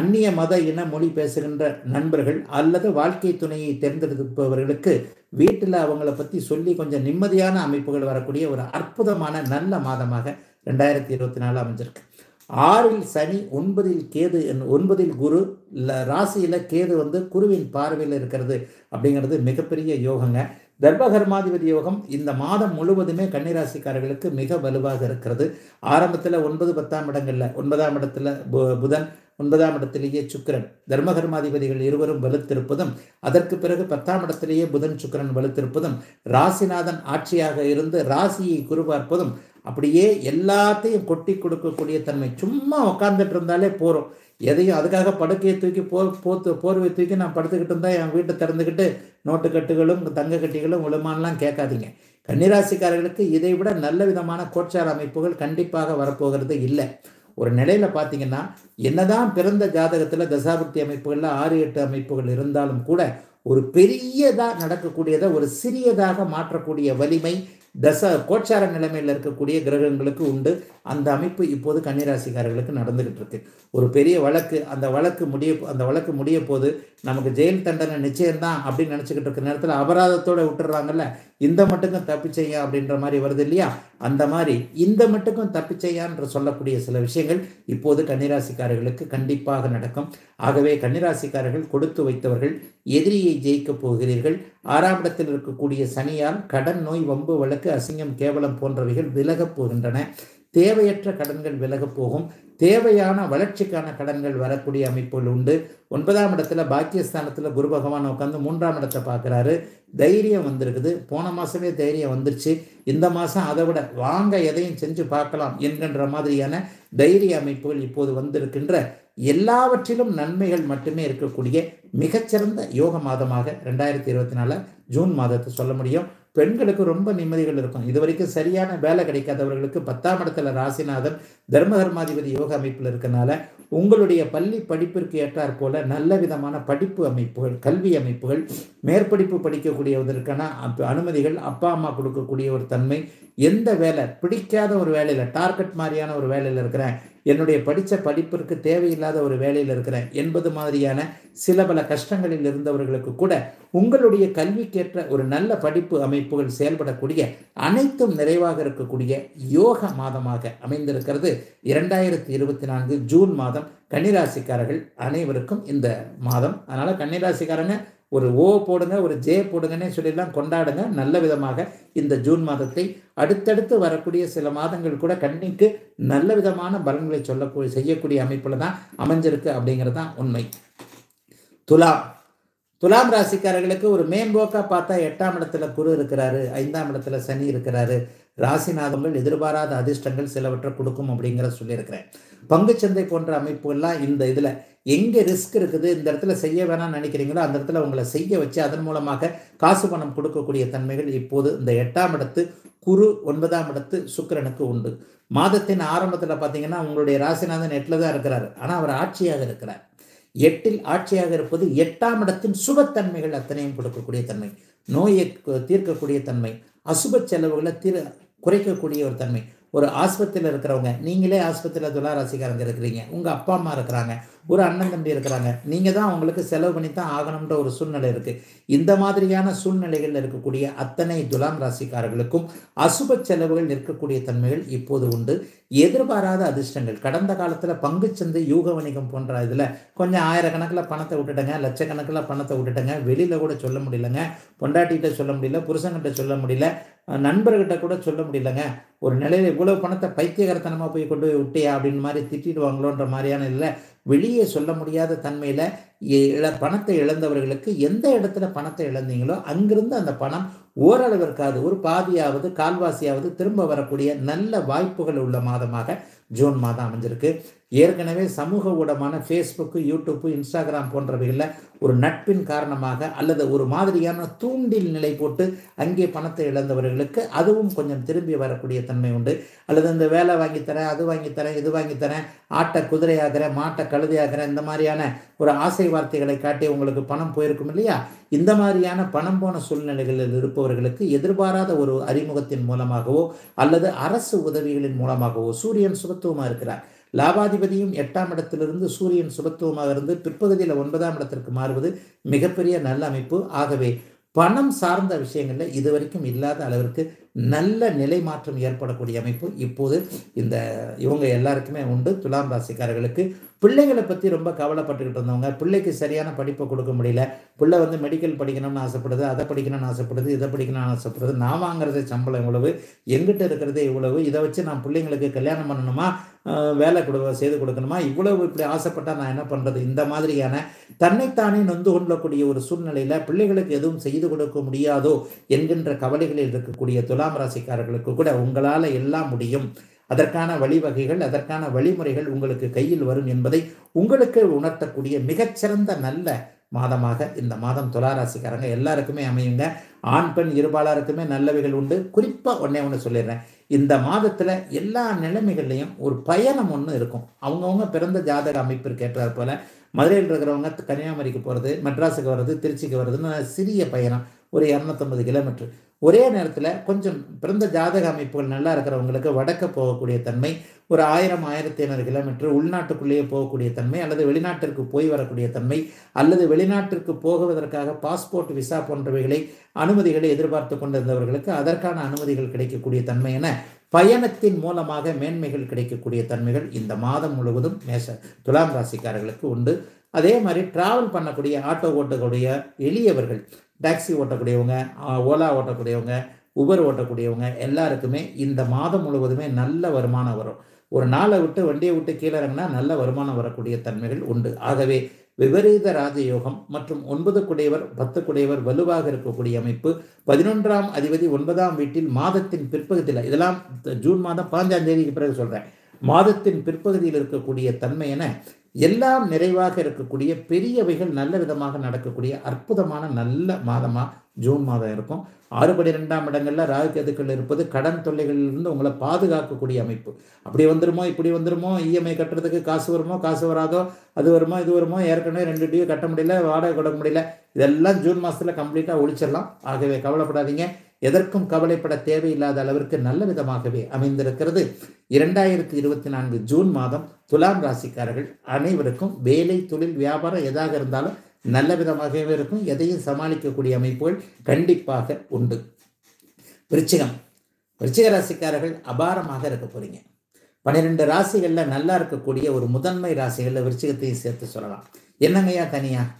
அந்நிய மத இன மொழி பேசுகின்ற நண்பர்கள் அல்லது வாழ்க்கை துணையை தேர்ந்தெடுப்பவர்களுக்கு வீட்டில் அவங்கள பற்றி சொல்லி கொஞ்சம் நிம்மதியான அமைப்புகள் வரக்கூடிய ஒரு அற்புதமான நல்ல மாதமாக ரெண்டாயிரத்தி இருபத்தி நாலு அமைஞ்சிருக்கு. ஆறில் சனி ஒன்பதில் கேது என்- ஒன்பதில் குரு ராசியில் கேது வந்து குருவின் பார்வையில் இருக்கிறது அப்படிங்கிறது மிகப்பெரிய யோகங்க. தர்பகர்மாதிபதி யோகம் இந்த மாதம் முழுவதுமே கன்னிராசிக்காரர்களுக்கு மிக வலுவாக இருக்கிறது. ஆரம்பத்தில் ஒன்பது பத்தாம் இடங்களில் ஒன்பதாம் இடத்துல பு- புதன் ஒன்பதாம் இடத்திலேயே சுக்கிரன். தர்மகர்மாதிபதிகள் இருவரும் வலுத்திருப்பதும் அதற்கு பிறகு பத்தாம் இடத்திலேயே புதன் சுக்கிரன் வலுத்திருப்பதும் ராசிநாதன் ஆட்சியாக இருந்து ராசியை குருபார்ப்பதும் அப்படியே எல்லாத்தையும் கொட்டி கொடுக்கக்கூடிய தன்மை. சும்மா உட்காந்துட்டு இருந்தாலே போகிறோம் எதையும் அதுக்காக படுக்கையை தூக்கி போ போத்து போர்வை தூக்கி நான் படுத்துக்கிட்டு இருந்தால் என் வீட்டை திறந்துக்கிட்டு நோட்டு கட்டுகளும் தங்க கட்டிகளும் உளுமான்லாம் கேட்காதீங்க. கன்னிராசிக்காரர்களுக்கு இதை விட நல்ல விதமான கோச்சார அமைப்புகள் கண்டிப்பாக வரப்போகிறது இல்லை. ஒரு நிலையில் பார்த்தீங்கன்னா என்னதான் பிறந்த ஜாதகத்தில் தசாபுர்த்தி அமைப்புகளில் ஆறு எட்டு அமைப்புகள் இருந்தாலும் கூட ஒரு பெரியதாக நடக்கக்கூடியதை ஒரு சிறியதாக மாற்றக்கூடிய வலிமை தச கோச்சார நிலைமையில் இருக்கக்கூடிய கிரகங்களுக்கு உண்டு. அந்த அமைப்பு இப்போது கன்னிராசிக்காரர்களுக்கு நடந்துகிட்டு இருக்கு. ஒரு பெரிய வழக்கு அந்த வழக்கு முடிய அந்த வழக்கு முடிய போது நமக்கு ஜெயில் தண்டனை நிச்சயம்தான் அப்படின்னு நினச்சிக்கிட்டு இருக்கிற நேரத்தில் அபராதத்தோடு விட்டுறாங்கல்ல இந்த மட்டுக்கும் தப்பிச்சையா அப்படின்ற மாதிரி வருது இல்லையா? அந்த மாதிரி இந்த மட்டுக்கும் தப்பிச்சையான்ற சொல்லக்கூடிய சில விஷயங்கள் இப்போது கன்னிராசிக்காரர்களுக்கு கண்டிப்பாக நடக்கும். ஆகவே கன்னிராசிக்காரர்கள் கொடுத்து வைத்தவர்கள் எதிரியை ஜெயிக்கப் போகிறீர்கள். ஆறாம் இடத்தில் இருக்கக்கூடிய சனியால் கடன் நோய் வம்பு வழக்கு அசிங்கம் கேவலம் போன்றவைகள் விலகப் போகின்றன. தேவையற்ற கடன்கள் விலகப் போகும். தேவையான வளர்ச்சிக்கான கடன்கள் வரக்கூடிய அமைப்புகள் உண்டு. ஒன்பதாம் இடத்துல பாக்கியஸ்தானத்தில் குரு பகவான் உட்காந்து மூன்றாம் இடத்தை பார்க்குறாரு. தைரியம் வந்திருக்குது. போன மாதமே தைரியம் வந்துருச்சு. இந்த மாதம் அதை விட வாங்க எதையும் செஞ்சு பார்க்கலாம் என்கின்ற மாதிரியான தைரிய அமைப்புகள் இப்போது வந்திருக்கின்ற எல்லாவற்றிலும் நன்மைகள் மட்டுமே இருக்கக்கூடிய மிகச்சிறந்த யோக மாதமாக ரெண்டாயிரத்தி இருபத்தி நாலு ஜூன் மாதத்தை சொல்ல முடியும். பெண்களுக்கு ரொம்ப நிம்மதிகள் இருக்கும். இது வரைக்கும் சரியான வேலை கிடைக்காதவர்களுக்கு பத்தாம் இடத்துல ராசிநாதன் தர்மகர்மாதிபதி யோக அமைப்பில் இருக்கனால உங்களுடைய பள்ளி படிப்பிற்கு ஏற்றாற் போல நல்ல விதமான படிப்பு அமைப்புகள் கல்வி அமைப்புகள் மேற்படிப்பு படிக்கக்கூடியதற்கான அனுமதிகள் அப்பா அம்மா கொடுக்கக்கூடிய ஒரு தன்மை எந்த வேலை? பிடிக்காத ஒரு வேலையில் டார்கெட் மாதிரியான ஒரு வேலையில் இருக்கிறேன். என்னுடைய படித்த படிப்பிற்கு தேவையில்லாத ஒரு வேலையில் இருக்கிறேன் என்பது மாதிரியான சில பல கஷ்டங்களில் இருந்தவர்களுக்கு கூட உங்களுடைய கல்விக்கேற்ற ஒரு நல்ல படிப்பு அமைப்புகள் செயல்படக்கூடிய அனைத்தும் நிறைவாக இருக்கக்கூடிய யோக மாதமாக அமைந்திருக்கிறது. இரண்டாயிரத்தி இருபத்தி நான்கு ஜூன் மாதம் கன்னிராசிக்காரர்கள் அனைவருக்கும் இந்த மாதம். அதனால் கன்னிராசிக்காரங்க ஒரு ஓ போடுங்க ஒரு ஜே போடுங்கன்னே சொல்லிடலாம் கொண்டாடுங்க. நல்ல விதமாக இந்த ஜூன் மாதத்தை அடுத்தடுத்து வரக்கூடிய சில மாதங்கள் கூட கண்ணிக்கு நல்ல விதமான பலன்களை சொல்லக்கூடிய செய்யக்கூடிய அமைப்பில் தான் அமைஞ்சிருக்கு அப்படிங்கிறது தான் உண்மை. துலாம். துலாம் ராசிக்காரர்களுக்கு ஒரு மேம்போக்காக பார்த்தா எட்டாம் இடத்துல குரு இருக்கிறாரு ஐந்தாம் இடத்துல சனி இருக்கிறாரு. ராசிநாதங்கள் எதிர்பாராத அதிர்ஷ்டங்கள் சிலவற்றை கொடுக்கும் அப்படிங்கிற சொல்லியிருக்கிறேன். பங்குச்சந்தை போன்ற அமைப்புகள்லாம் இந்த இதில் எங்கே ரிஸ்க் இருக்குது இந்த இடத்துல செய்ய வேணாம்னு நினைக்கிறீங்களோ அந்த இடத்துல உங்களை செய்ய வச்சு அதன் மூலமாக காசு பணம் கொடுக்கக்கூடிய தன்மைகள் இப்போது இந்த எட்டாம் இடத்து குரு ஒன்பதாம் இடத்து சுக்கிரனுக்கு உண்டு. மாதத்தின் ஆரம்பத்தில் பார்த்தீங்கன்னா உங்களுடைய ராசிநாதன் எட்டில் தான் இருக்கிறார். ஆனால் அவர் ஆட்சியாக இருக்கிறார். எட்டில் ஆட்சியாக இருப்பது எட்டாம் இடத்தின் சுபத்தன்மைகள் அத்தனையும் கொடுக்கக்கூடிய தன்மை. நோயை தீர்க்கக்கூடிய தன்மை. அசுப செலவுகளை தீர குறைக்கக்கூடிய ஒரு தன்மை. ஒரு ஆஸ்பத்திரியில் இருக்கிறவங்க நீங்களே ஆஸ்பத்திரியில் துளாராசிக்காரங்க இருக்கிறீங்க. உங்கள் அப்பா அம்மா இருக்கிறாங்க. ஒரு அண்ணன் தம்பி இருக்கிறாங்க. நீங்கள் தான் அவங்களுக்கு செலவு பண்ணி தான் ஆகணுன்ற ஒரு சூழ்நிலை இருக்குது இந்த மாதிரியான சூழ்நிலைகளில் இருக்கக்கூடிய அத்தனை துலாம் ராசிக்காரர்களுக்கும் அசுப செலவுகள் நிற்கக்கூடிய தன்மைகள் இப்போது உண்டு. எதிர்பாராத அதிர்ஷ்டங்கள். கடந்த காலத்தில் பங்குச்சந்தை யூக வணிகம் போன்ற இதில் கொஞ்சம் ஆயிரக்கணக்கில் பணத்தை விட்டுட்டங்க லட்சக்கணக்கில் பணத்தை விட்டுட்டங்க. வெளியில் கூட சொல்ல முடியலங்க. பொண்டாட்டிகிட்ட சொல்ல முடியல புருஷன்கிட்ட சொல்ல முடியல நண்பர்கிட்ட கூட சொல்ல முடியலங்க. ஒரு நிலையில் இவ்வளோ பணத்தை பைத்தியகரத்தனமாக போய் கொண்டு போய் விட்டியா அப்படின்னு மாதிரி திட்டிடுவாங்களோன்ற மாதிரியான இல்லை வெளியே சொல்ல முடியாத தன்மையில் இழ பணத்தை இழந்தவர்களுக்கு எந்த இடத்துல பணத்தை இழந்தீங்களோ அங்கிருந்து அந்த பணம் ஓரளவிற்காவது ஒரு பாதியாவது கால்வாசியாவது திரும்ப வரக்கூடிய நல்ல வாய்ப்புகள் உள்ள மாதமாக ஜூன் மாதம் அமைஞ்சிருக்கு. ஏற்கனவே சமூக ஊடகமான ஃபேஸ்புக்கு யூடியூப்பு இன்ஸ்டாகிராம் போன்றவைகளில் ஒரு நட்பின் காரணமாக அல்லது ஒரு மாதிரியான தூண்டில் நிலை போட்டு அங்கே பணத்தை இழந்தவர்களுக்கு அதுவும் கொஞ்சம் திரும்பி வரக்கூடிய தன்மை உண்டு. அல்லது இந்த வேலை வாங்கித்தரேன் அது வாங்கித்தரேன் இது வாங்கித்தரேன் ஆட்டை குதிரையாகிறேன் மாட்டை கழுதையாகிறேன் இந்த மாதிரியான ஒரு ஆசை வார்த்தைகளை காட்டி உங்களுக்கு பணம் போயிருக்கும் இல்லையா? இந்த மாதிரியான பணம் போன சூழ்நிலைகளில் இருப்பவர்களுக்கு எதிர்பாராத ஒரு அறிமுகத்தின் மூலமாகவோ அல்லது அரசு உதவிகளின் மூலமாகவோ சூரியன் சுபத்துவமாக இருக்கிறார். லாபாதிபதியும் எட்டாம் இடத்திலிருந்து சூரியன் சுபத்துவமாக இருந்து பிற்பகுதியில் ஒன்பதாம் இடத்திற்கு மாறுவது மிகப்பெரிய நல்ல அமைப்பு. ஆகவே பணம் சார்ந்த விஷயங்களில் இதுவரைக்கும் இல்லாத அளவிற்கு நல்ல நிலை மாற்றம் ஏற்படக்கூடிய அமைப்பு இப்போது இந்த இவங்க எல்லாருக்குமே உண்டு. துலாம் ராசிக்காரர்களுக்கு பிள்ளைகளை பற்றி ரொம்ப கவலைப்பட்டுக்கிட்டு இருந்தவங்க பிள்ளைக்கு சரியான படிப்பை கொடுக்க முடியல பிள்ளை வந்து மெடிக்கல் படிக்கணும்னு ஆசைப்படுது அதை படிக்கணும்னு ஆசைப்படுது இதை படிக்கணும்னு ஆசைப்படுது நான் வாங்குறது சம்பளம் இவ்வளவு எங்கிட்ட இருக்கிறதே இவ்வளவு இதை வச்சு நான் பிள்ளைங்களுக்கு கல்யாணம் பண்ணணுமா வேலை கொடு செய்து கொடுக்கணுமா இவ்வளவு இப்படி ஆசைப்பட்டால் நான் என்ன பண்ணுறது இந்த மாதிரியான தன்னைத்தானே நொந்து கொள்ளக்கூடிய ஒரு சூழ்நிலையில் பிள்ளைகளுக்கு எதுவும் செய்து கொடுக்க முடியாதோ என்கின்ற கவலைகளில் இருக்கக்கூடிய துலாம் ராசிக்காரர்களுக்கு கூட உங்களால் எல்லாம் முடியும். அதற்கான வழிவகைகள் அதற்கான வழிமுறைகள் உங்களுக்கு கையில் வரும் என்பதை உங்களுக்கு உணர்த்தக்கூடிய மிகச்சிறந்த நல்ல மாதமாக இந்த மாதம் துளாராசிக்காரங்க எல்லாருக்குமே அமையுங்க. ஆண் பெண் இருபாலாருக்குமே நல்லவைகள் உண்டு. குறிப்பாக ஒன்றே ஒன்று சொல்லிடுறேன். இந்த மாதத்தில் எல்லா நிலைமைகள்லையும் ஒரு பயணம் ஒன்று இருக்கும். அவங்கவுங்க பிறந்த ஜாதக அமைப்பிற்கு ஏற்றாற் போல மதுரையில் இருக்கிறவங்க கன்னியாகுமரிக்கு போகிறது மெட்ராஸுக்கு வர்றது திருச்சிக்கு வர்றதுன்னு சிறிய பயணம். ஒரு இரநூத்தம்பது கிலோமீட்டர். ஒரே நேரத்தில் கொஞ்சம் பிறந்த ஜாதக அமைப்புகள் நல்லா இருக்கிறவங்களுக்கு வடக்க போகக்கூடிய தன்மை ஒரு ஆயிரம் ஆயிரத்தி ஐநூறு கிலோமீட்டர் உள்நாட்டுக்குள்ளேயே போகக்கூடிய தன்மை அல்லது வெளிநாட்டிற்கு போய் வரக்கூடிய தன்மை அல்லது வெளிநாட்டிற்கு போகுவதற்காக பாஸ்போர்ட் விசா போன்றவைகளை அனுமதிகளை எதிர்பார்த்து கொண்டிருந்தவர்களுக்கு அதற்கான அனுமதிகள் கிடைக்கக்கூடிய தன்மை என பயணத்தின் மூலமாக மேன்மைகள் கிடைக்கக்கூடிய தன்மைகள் இந்த மாதம் முழுவதும் மேஷ துலாம் ராசிக்காரர்களுக்கு உண்டு. அதே மாதிரி டிராவல் பண்ணக்கூடிய ஆட்டோ ஓட்டக்கூடிய எளியவர்கள் டாக்ஸி ஓட்டக்கூடியவங்க ஓலா ஓட்டக்கூடியவங்க உபர் ஓட்டக்கூடியவங்க எல்லாருக்குமே இந்த மாதம் முழுவதுமே நல்ல வருமானம் வரும். ஒரு நாளை விட்டு வண்டியை விட்டு கீழே இறங்கினா நல்ல வருமானம் வரக்கூடிய தன்மைகள் உண்டு. ஆகவே விபரீத ராஜயோகம் மற்றும் ஒன்பது குடையவர் பத்து குடையவர் வலுவாக இருக்கக்கூடிய அமைப்பு பதினொன்றாம் அதிபதி ஒன்பதாம் வீட்டில் மாதத்தின் பிற்பகுதியில் இதெல்லாம் ஜூன் மாதம் பாஞ்சாம் தேதிக்கு பிறகு சொல்கிறேன் மாதத்தின் பிற்பகுதியில் இருக்கக்கூடிய தன்மை என எல்லாம் நிறைவாக இருக்கக்கூடிய பெரியவைகள் நல்ல விதமாக நடக்கக்கூடிய அற்புதமான நல்ல மாதமாக ஜூன் மாதம் இருக்கும். ஆறுபடி ரெண்டாம் இடங்களில் ராகு கேதுக்கள் இருப்பது கடன் தொல்லைகளிலிருந்து உங்களை பாதுகாக்கக்கூடிய அமைப்பு. அப்படி வந்துருமோ இப்படி வந்துருமோ இஎம்ஐ கட்டுறதுக்கு காசு வருமோ காசு வராதோ அது வருமோ இது வருமோ ஏற்கனவே ரெண்டு டியூ கட்ட முடியல வாடகை கொடுக்க முடியல. இதெல்லாம் ஜூன் மாதத்தில் கம்ப்ளீட்டாக ஒழிச்சிடலாம். ஆகவே கவலைப்படாதீங்க. எதற்கும் கவலைப்பட தேவையில்லாத அளவிற்கு நல்ல விதமாகவே அமைந்திருக்கிறது. இரண்டாயிரத்தி இருபத்தி நான்கு ஜூன் மாதம் துலாம் ராசிக்காரர்கள் அனைவருக்கும் வேலை தொழில் வியாபாரம் எதாக இருந்தாலும் நல்ல விதமாகவே இருக்கும். எதையும் சமாளிக்கக்கூடிய அமைப்புகள் கண்டிப்பாக உண்டு. விருச்சிகம். விருச்சிக ராசிக்காரர்கள் அபாரமாக இருக்க போறீங்க. பன்னிரெண்டு ராசிகளில் நல்லா இருக்கக்கூடிய ஒரு முதன்மை ராசிகளில் விருச்சிகத்தையும் சேர்த்து சொல்லலாம். என்னங்கய்யா தனியா?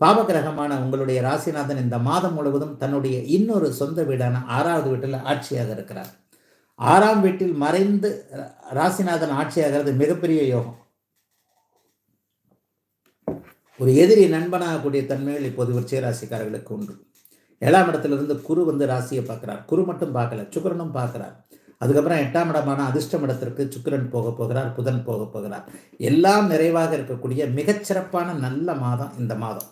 பாவகிரகமான உங்களுடைய ராசிநாதன் இந்த மாதம் முழுவதும் தன்னுடைய இன்னொரு சொந்த வீடான ஆறாவது வீட்டில் ஆட்சியாக இருக்கிறார். ஆறாம் வீட்டில் மறைந்து ராசிநாதன் ஆட்சியாகிறது மிகப்பெரிய யோகம். ஒரு எதிரி நண்பனாகக்கூடிய தன்மைகள் இப்போது விருச்சிக ராசிக்காரர்களுக்கு உண்டு. ஏழாம் இடத்திலிருந்து குரு வந்து ராசியை பார்க்குறார். குரு மட்டும் பார்க்கல சுக்கரனும் பார்க்குறார். அதுக்கப்புறம் எட்டாம் இடமான அதிர்ஷ்டம் இடத்திற்கு சுக்கிரன் போக போகிறார் புதன் போக போகிறார். எல்லாம் நிறைவாக இருக்கக்கூடிய மிகச்சிறப்பான நல்ல மாதம் இந்த மாதம்.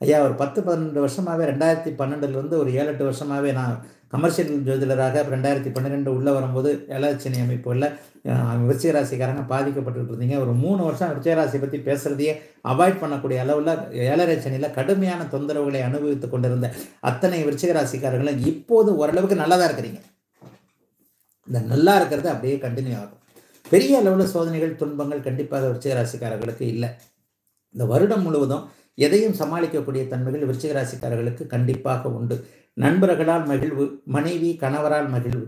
ஐயா ஒரு பத்து பன்னெண்டு வருஷமாகவே ரெண்டாயிரத்தி பன்னெண்டுலேருந்து ஒரு ஏழு எட்டு வருஷமாகவே நான் கமர்ஷியல் ஜோதிடராக ரெண்டாயிரத்தி பன்னிரெண்டு உள்ளே வரும்போது ஏழாச்சனி அமைப்புகளில் விருச்சிகராசிக்காரங்க பாதிக்கப்பட்டு இருந்தீங்க ஒரு மூணு வருஷம் விருச்சிகராசி பற்றி பேசுகிறதையே அவாய்ட் பண்ணக்கூடிய அளவில் ஏழரட்சனியில் கடுமையான தொந்தரவுகளை அனுபவித்து கொண்டிருந்த அத்தனை விருச்சிகராசிக்காரர்களும் இப்போது ஓரளவுக்கு நல்லா தான் இருக்கிறீங்க. இந்த நல்லா இருக்கிறது அப்படியே கண்டினியூ ஆகும். பெரிய அளவில் சோதனைகள் துன்பங்கள் கண்டிப்பாக விருச்சிகராசிக்காரர்களுக்கு இல்லை. இந்த வருடம் முழுவதும் எதையும் சமாளிக்கக்கூடிய தன்மைகள் விருச்சிகராசிக்காரர்களுக்கு கண்டிப்பாக உண்டு. நண்பர்களால் மகிழ்வு மனைவி கணவரால் மகிழ்வு.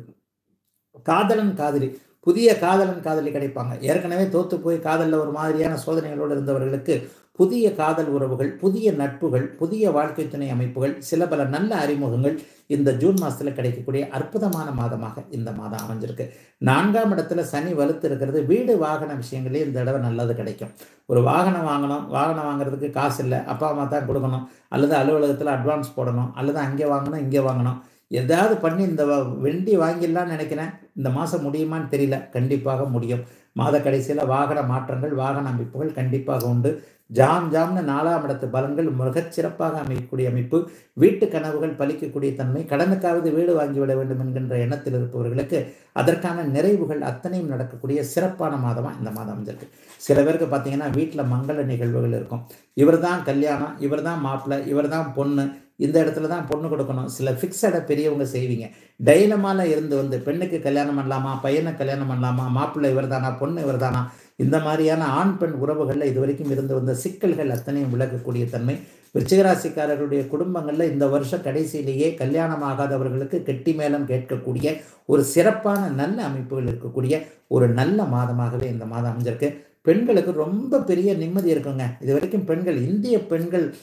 காதலன் காதலி புதிய காதலன் காதலி கிடைப்பாங்க. ஏற்கனவே தோத்து போய் காதலில் ஒரு மாதிரியான சோதனைகளோடு இருந்தவர்களுக்கு புதிய காதல் உறவுகள் புதிய நட்புகள் புதிய வாழ்க்கை துணை அமைப்புகள் சில பல நல்ல அறிமுகங்கள் இந்த ஜூன் மாதத்தில் கிடைக்கக்கூடிய அற்புதமான மாதமாக இந்த மாதம் அமைஞ்சிருக்கு. நான்காம் இடத்துல சனி வலுத்து இருக்கிறது. வீடு வாகன விஷயங்களே இந்த தடவை நல்லது கிடைக்கும். ஒரு வாகனம் வாங்கணும். வாகனம் வாங்குறதுக்கு காசு இல்லை. அப்பா அம்மா தான் கொடுக்கணும். அல்லது அலுவலகத்தில் அட்வான்ஸ் போடணும். அல்லது அங்கே வாங்கணும் இங்கே வாங்கணும். எதாவது பண்ணி இந்த வெண்டி வாங்கிடலாம்னு நினைக்கிறேன். இந்த மாதம் முடியுமான்னு தெரியல. கண்டிப்பாக முடியும். மாத கடைசியில் வாகன மாற்றங்கள் வாகன அமைப்புகள் கண்டிப்பாக உண்டு. ஜாம் ஜாம்னு நாலாம் இடத்து பலன்கள் மிகச் சிறப்பாக அமைக்கக்கூடிய அமைப்பு. வீட்டு கனவுகள் பலிக்கக்கூடிய தன்மை கடனுக்காவது வீடு வாங்கிவிட வேண்டும் என்கின்ற எண்ணத்தில் இருப்பவர்களுக்கு அதற்கான நிறைவுகள் அத்தனையும் நடக்கக்கூடிய சிறப்பான மாதமாக இந்த மாதம் அமைஞ்சிருக்கு. சில பேருக்கு பார்த்தீங்கன்னா வீட்டில் மங்கள நிகழ்வுகள் இருக்கும். இவர் தான் கல்யாணம் இவர் தான் மாப்பிள்ளை இவர் தான் பொண்ணு இந்த இடத்துல தான் பொண்ணு கொடுக்கணும். சில ஃபிக்ஸடை பெரியவங்க செய்வீங்க. டைலமால இருந்து வந்து பெண்ணுக்கு கல்யாணம் பண்ணலாமா பையனை கல்யாணம் பண்ணலாமா மாப்பிள்ளை இவர் தானா பொண்ணு இவர் தானா இந்த மாதிரியான ஆண் பெண் உறவுகளில் இது வரைக்கும் இருந்து வந்த சிக்கல்கள் அத்தனையும் விளக்கக்கூடிய தன்மை. விருச்சிகராசிக்காரர்களுடைய குடும்பங்களில் இந்த வருஷம் கடைசியிலேயே கல்யாணம் ஆகாதவர்களுக்கு கெட்டி மேளம் கேட்கக்கூடிய ஒரு சிறப்பான நல்ல அமைப்புகள் இருக்கக்கூடிய ஒரு நல்ல மாதமாகவே இந்த மாதம் அமைஞ்சிருக்கு. பெண்களுக்கு ரொம்ப பெரிய நிம்மதி இருக்குங்க. இது வரைக்கும் பெண்கள் இந்திய பெண்கள்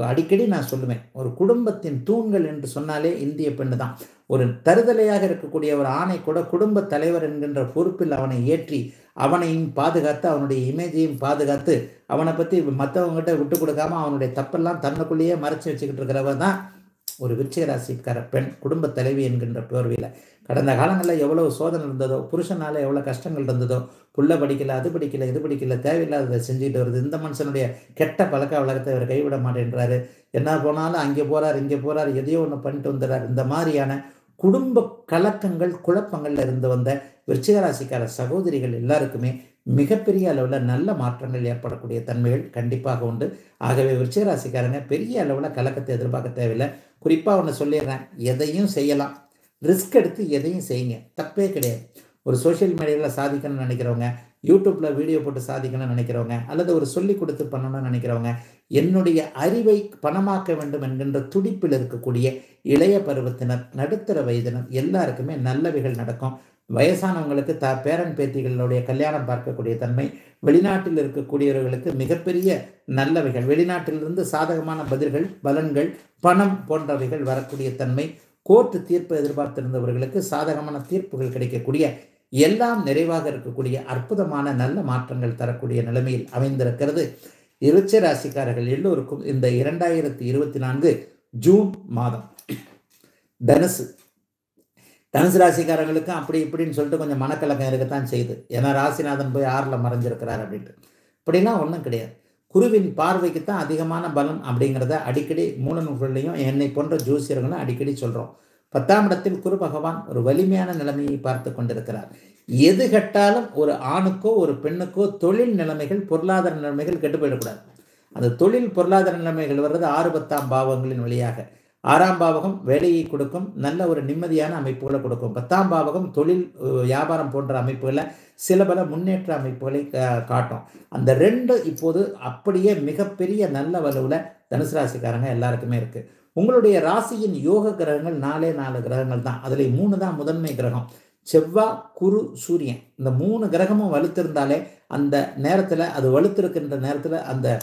அடிக்கடி நான் சொல்லுவேன் ஒரு குடும்பத்தின் தூண்கள் என்று சொன்னாலே இந்திய பெண்ணு தான் ஒரு தருதலையாக இருக்கக்கூடிய ஒரு ஆணை கூட குடும்ப தலைவர் என்கின்ற பொறுப்பில் அவனை ஏற்றி அவனையும் பாதுகாத்து அவனுடைய இமேஜையும் பாதுகாத்து அவனை பற்றி மற்றவங்ககிட்ட விட்டு கொடுக்காம அவனுடைய தப்பெல்லாம் தன்னுக்குள்ளேயே மறைச்சி வச்சுக்கிட்டு இருக்கிறவன் தான் ஒரு விருச்சிக ராசிக்கார பெண் குடும்ப தலைவி என்கின்ற போர்வையில். கடந்த காலங்களில் எவ்வளோ சோதனை இருந்ததோ புருஷனால் எவ்வளோ கஷ்டங்கள் இருந்ததோ புள்ள படிக்கல அது படிக்கல இது படிக்கல தேவையில்லாததை செஞ்சுட்டு வருது. இந்த மனுஷனுடைய கெட்ட பழக்க வழக்கத்தை அவர் கைவிட மாட்டேன்றாரு. என்ன போனாலும் அங்கே போகிறார் இங்கே போகிறார் எதையோ ஒன்று பண்ணிட்டு வந்துடுறார். இந்த மாதிரியான குடும்ப கலக்கங்கள் குழப்பங்கள்ல இருந்து வந்த விருச்சிகராசிக்கார சகோதரிகள் எல்லாருக்குமே மிகப்பெரிய அளவில் நல்ல மாற்றங்கள் ஏற்படக்கூடிய தன்மைகள் கண்டிப்பாக உண்டு. ஆகவே விருச்சிகராசிக்காரங்க பெரிய அளவில் கலக்கத்தை எதிர்பார்க்க தேவையில்லை. குறிப்பாக ஒன்று சொல்லிடுறேன். எதையும் செய்யலாம். ரிஸ்க் எடுத்து எதையும் செய்யுங்க. தப்பே கிடையாது. ஒரு சோஷியல் மீடியாவில் சாதிக்கணும்னு நினைக்கிறவங்க யூடியூப்பில் வீடியோ போட்டு சாதிக்கணும்னு நினைக்கிறவங்க அல்லது ஒரு சொல்லி கொடுத்து பண்ணணும்னு நினைக்கிறவங்க என்னுடைய அறிவை பணமாக்க வேண்டும் என்கின்ற துடிப்பில் இருக்கக்கூடிய இளைய பருவத்தினர் நடுத்தர வயதினர் எல்லாருக்குமே நல்லவைகள் நடக்கும். வயசானவங்களுக்கு த பேரன் பேத்திகளுடைய கல்யாணம் பார்க்கக்கூடிய தன்மை வெளிநாட்டில் இருக்கக்கூடியவர்களுக்கு மிகப்பெரிய நல்லவைகள் வெளிநாட்டிலிருந்து சாதகமான பதில்கள் பலன்கள் பணம் போன்றவைகள் வரக்கூடிய தன்மை கோர்ட்டு தீர்ப்பு எதிர்பார்த்திருந்தவர்களுக்கு சாதகமான தீர்ப்புகள் கிடைக்கக்கூடிய எல்லாம் நிறைவாக இருக்கக்கூடிய அற்புதமான நல்ல மாற்றங்கள் தரக்கூடிய நிலைமையில் அமைந்திருக்கிறது. இருச்ச ராசிக்காரர்கள் எல்லோருக்கும் இந்த இரண்டாயிரத்தி இருபத்தி நான்கு ஜூன் மாதம். தனுசு. தனுசு ராசிக்காரங்களுக்கும் அப்படி இப்படின்னு சொல்லிட்டு கொஞ்சம் மனக்கலக்கம் இருக்கத்தான் செய்யுது. ஏன்னா ராசிநாதன் போய் ஆறில் மறைஞ்சிருக்கிறார் அப்படின்ட்டு. இப்படிலாம் ஒன்றும் கிடையாது. குருவின் பார்வைக்கு தான் அதிகமான பலம் அப்படிங்கிறத அடிக்கடி மூலநூல்கள்லையும் என்னை போன்ற ஜோசியர்களும் அடிக்கடி சொல்கிறோம் பத்தாம் இடத்தில் குரு பகவான் ஒரு வலிமையான நிலைமையை பார்த்து கொண்டிருக்கிறார். எது கட்டாலும் ஒரு ஆணுக்கோ ஒரு பெண்ணுக்கோ தொழில் நிலைமைகள் பொருளாதார நிலைமைகள் கெட்டு போயிடக்கூடாது. அந்த தொழில் பொருளாதார நிலைமைகள் வர்றது ஆறு பத்தாம் பாவங்களின் வழியாக. ஆறாம் பாவகம் வேலையை கொடுக்கும் நல்ல ஒரு நிம்மதியான அமைப்புகளை கொடுக்கும். பத்தாம் பாவகம் தொழில் வியாபாரம் போன்ற அமைப்புகளை சில பல முன்னேற்ற அமைப்புகளை காட்டும். அந்த ரெண்டு இப்போது அப்படியே மிகப்பெரிய நல்ல வலுவில் தனுசு ராசிக்காரங்க எல்லாருக்குமே இருக்குது உங்களுடைய ராசியின் யோக கிரகங்கள் நாலே நாலு கிரகங்கள் தான். அதில் மூணு தான் முதன்மை கிரகம். செவ்வாய் குரு சூரியன். இந்த மூணு கிரகமும் வலுத்திருந்தாலே அந்த நேரத்தில் அது வலுத்திருக்கின்ற நேரத்தில் அந்த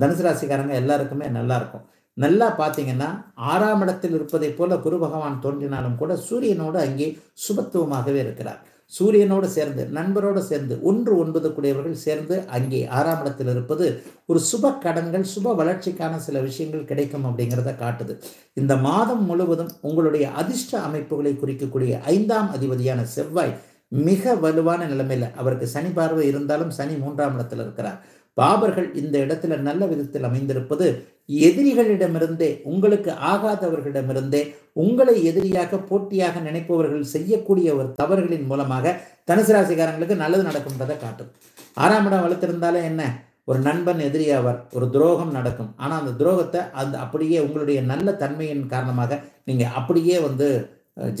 தனுசு ராசிக்காரங்க எல்லாருக்குமே நல்லாயிருக்கும் நல்லா பார்த்தீங்கன்னா ஆறாம் இடத்தில் இருப்பதை போல குரு பகவான் தோன்றினாலும் கூட சூரியனோடு அங்கே சுபத்துவமாகவே இருக்கிறார். சூரியனோடு சேர்ந்து நண்பரோடு சேர்ந்து ஒன்று ஒன்பது கூடியவர்கள் சேர்ந்து அங்கே ஆறாம் இடத்தில் இருப்பது ஒரு சுப கடன்கள் சுப வளர்ச்சிக்கான சில விஷயங்கள் கிடைக்கும் அப்படிங்கிறத காட்டுது. இந்த மாதம் முழுவதும் உங்களுடைய அதிர்ஷ்ட அமைப்புகளை குறிக்கக்கூடிய ஐந்தாம் அதிபதியான செவ்வாய் மிக வலுவான நிலைமையில் அவருக்கு சனி பார்வை இருந்தாலும் சனி மூன்றாம் இடத்தில் இருக்கிறார். பாபர்கள் இந்த இடத்துல நல்ல விதத்தில் அமைந்திருப்பது எதிரிகளிடமிருந்தே உங்களுக்கு ஆகாதவர்களிடமிருந்தே உங்களை எதிரியாக போட்டியாக நினைப்பவர்கள் செய்யக்கூடிய ஒரு தவறுகளின் மூலமாக தனுசு ராசிக்காரங்களுக்கு நல்லது நடக்கும்ன்றதை காட்டும். ஆறாம் இடம் வளர்த்திருந்தாலே என்ன? ஒரு நண்பன் எதிரியாவார் ஒரு துரோகம் நடக்கும். ஆனால் அந்த துரோகத்தை அந்த அப்படியே உங்களுடைய நல்ல தன்மையின் காரணமாக நீங்கள் அப்படியே வந்து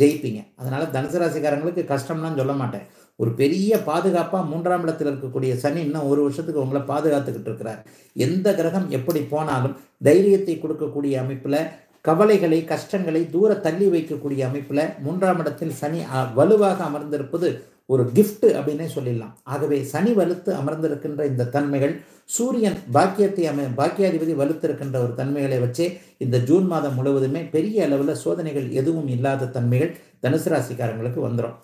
ஜெயிப்பீங்க. அதனால தனுசு ராசிக்காரங்களுக்கு கஷ்டம்லாம் சொல்ல மாட்டேன். ஒரு பெரிய பாதுகாப்பாக மூன்றாம் இடத்தில் இருக்கக்கூடிய சனி இன்னும் ஒரு வருஷத்துக்கு உங்களை பாதுகாத்துக்கிட்டு இருக்கிறார். எந்த கிரகம் எப்படி போனாலும் தைரியத்தை கொடுக்கக்கூடிய அமைப்பில் கவலைகளை கஷ்டங்களை தூர தள்ளி வைக்கக்கூடிய அமைப்பில் மூன்றாம் இடத்தில் சனி அ, வலுவாக அமர்ந்திருப்பது ஒரு கிஃப்ட்டு அப்படின்னே சொல்லிடலாம். ஆகவே சனி வலுத்து அமர்ந்திருக்கின்ற இந்த தன்மைகள் சூரியன் பாக்கியத்தை அமை பாக்கியாதிபதி வலுத்திருக்கின்ற ஒரு தன்மைகளை வச்சே இந்த ஜூன் மாதம் முழுவதுமே பெரிய அளவில் சோதனைகள் எதுவும் இல்லாத தன்மைகள் தனுசு ராசிக்காரங்களுக்கு வந்துடும்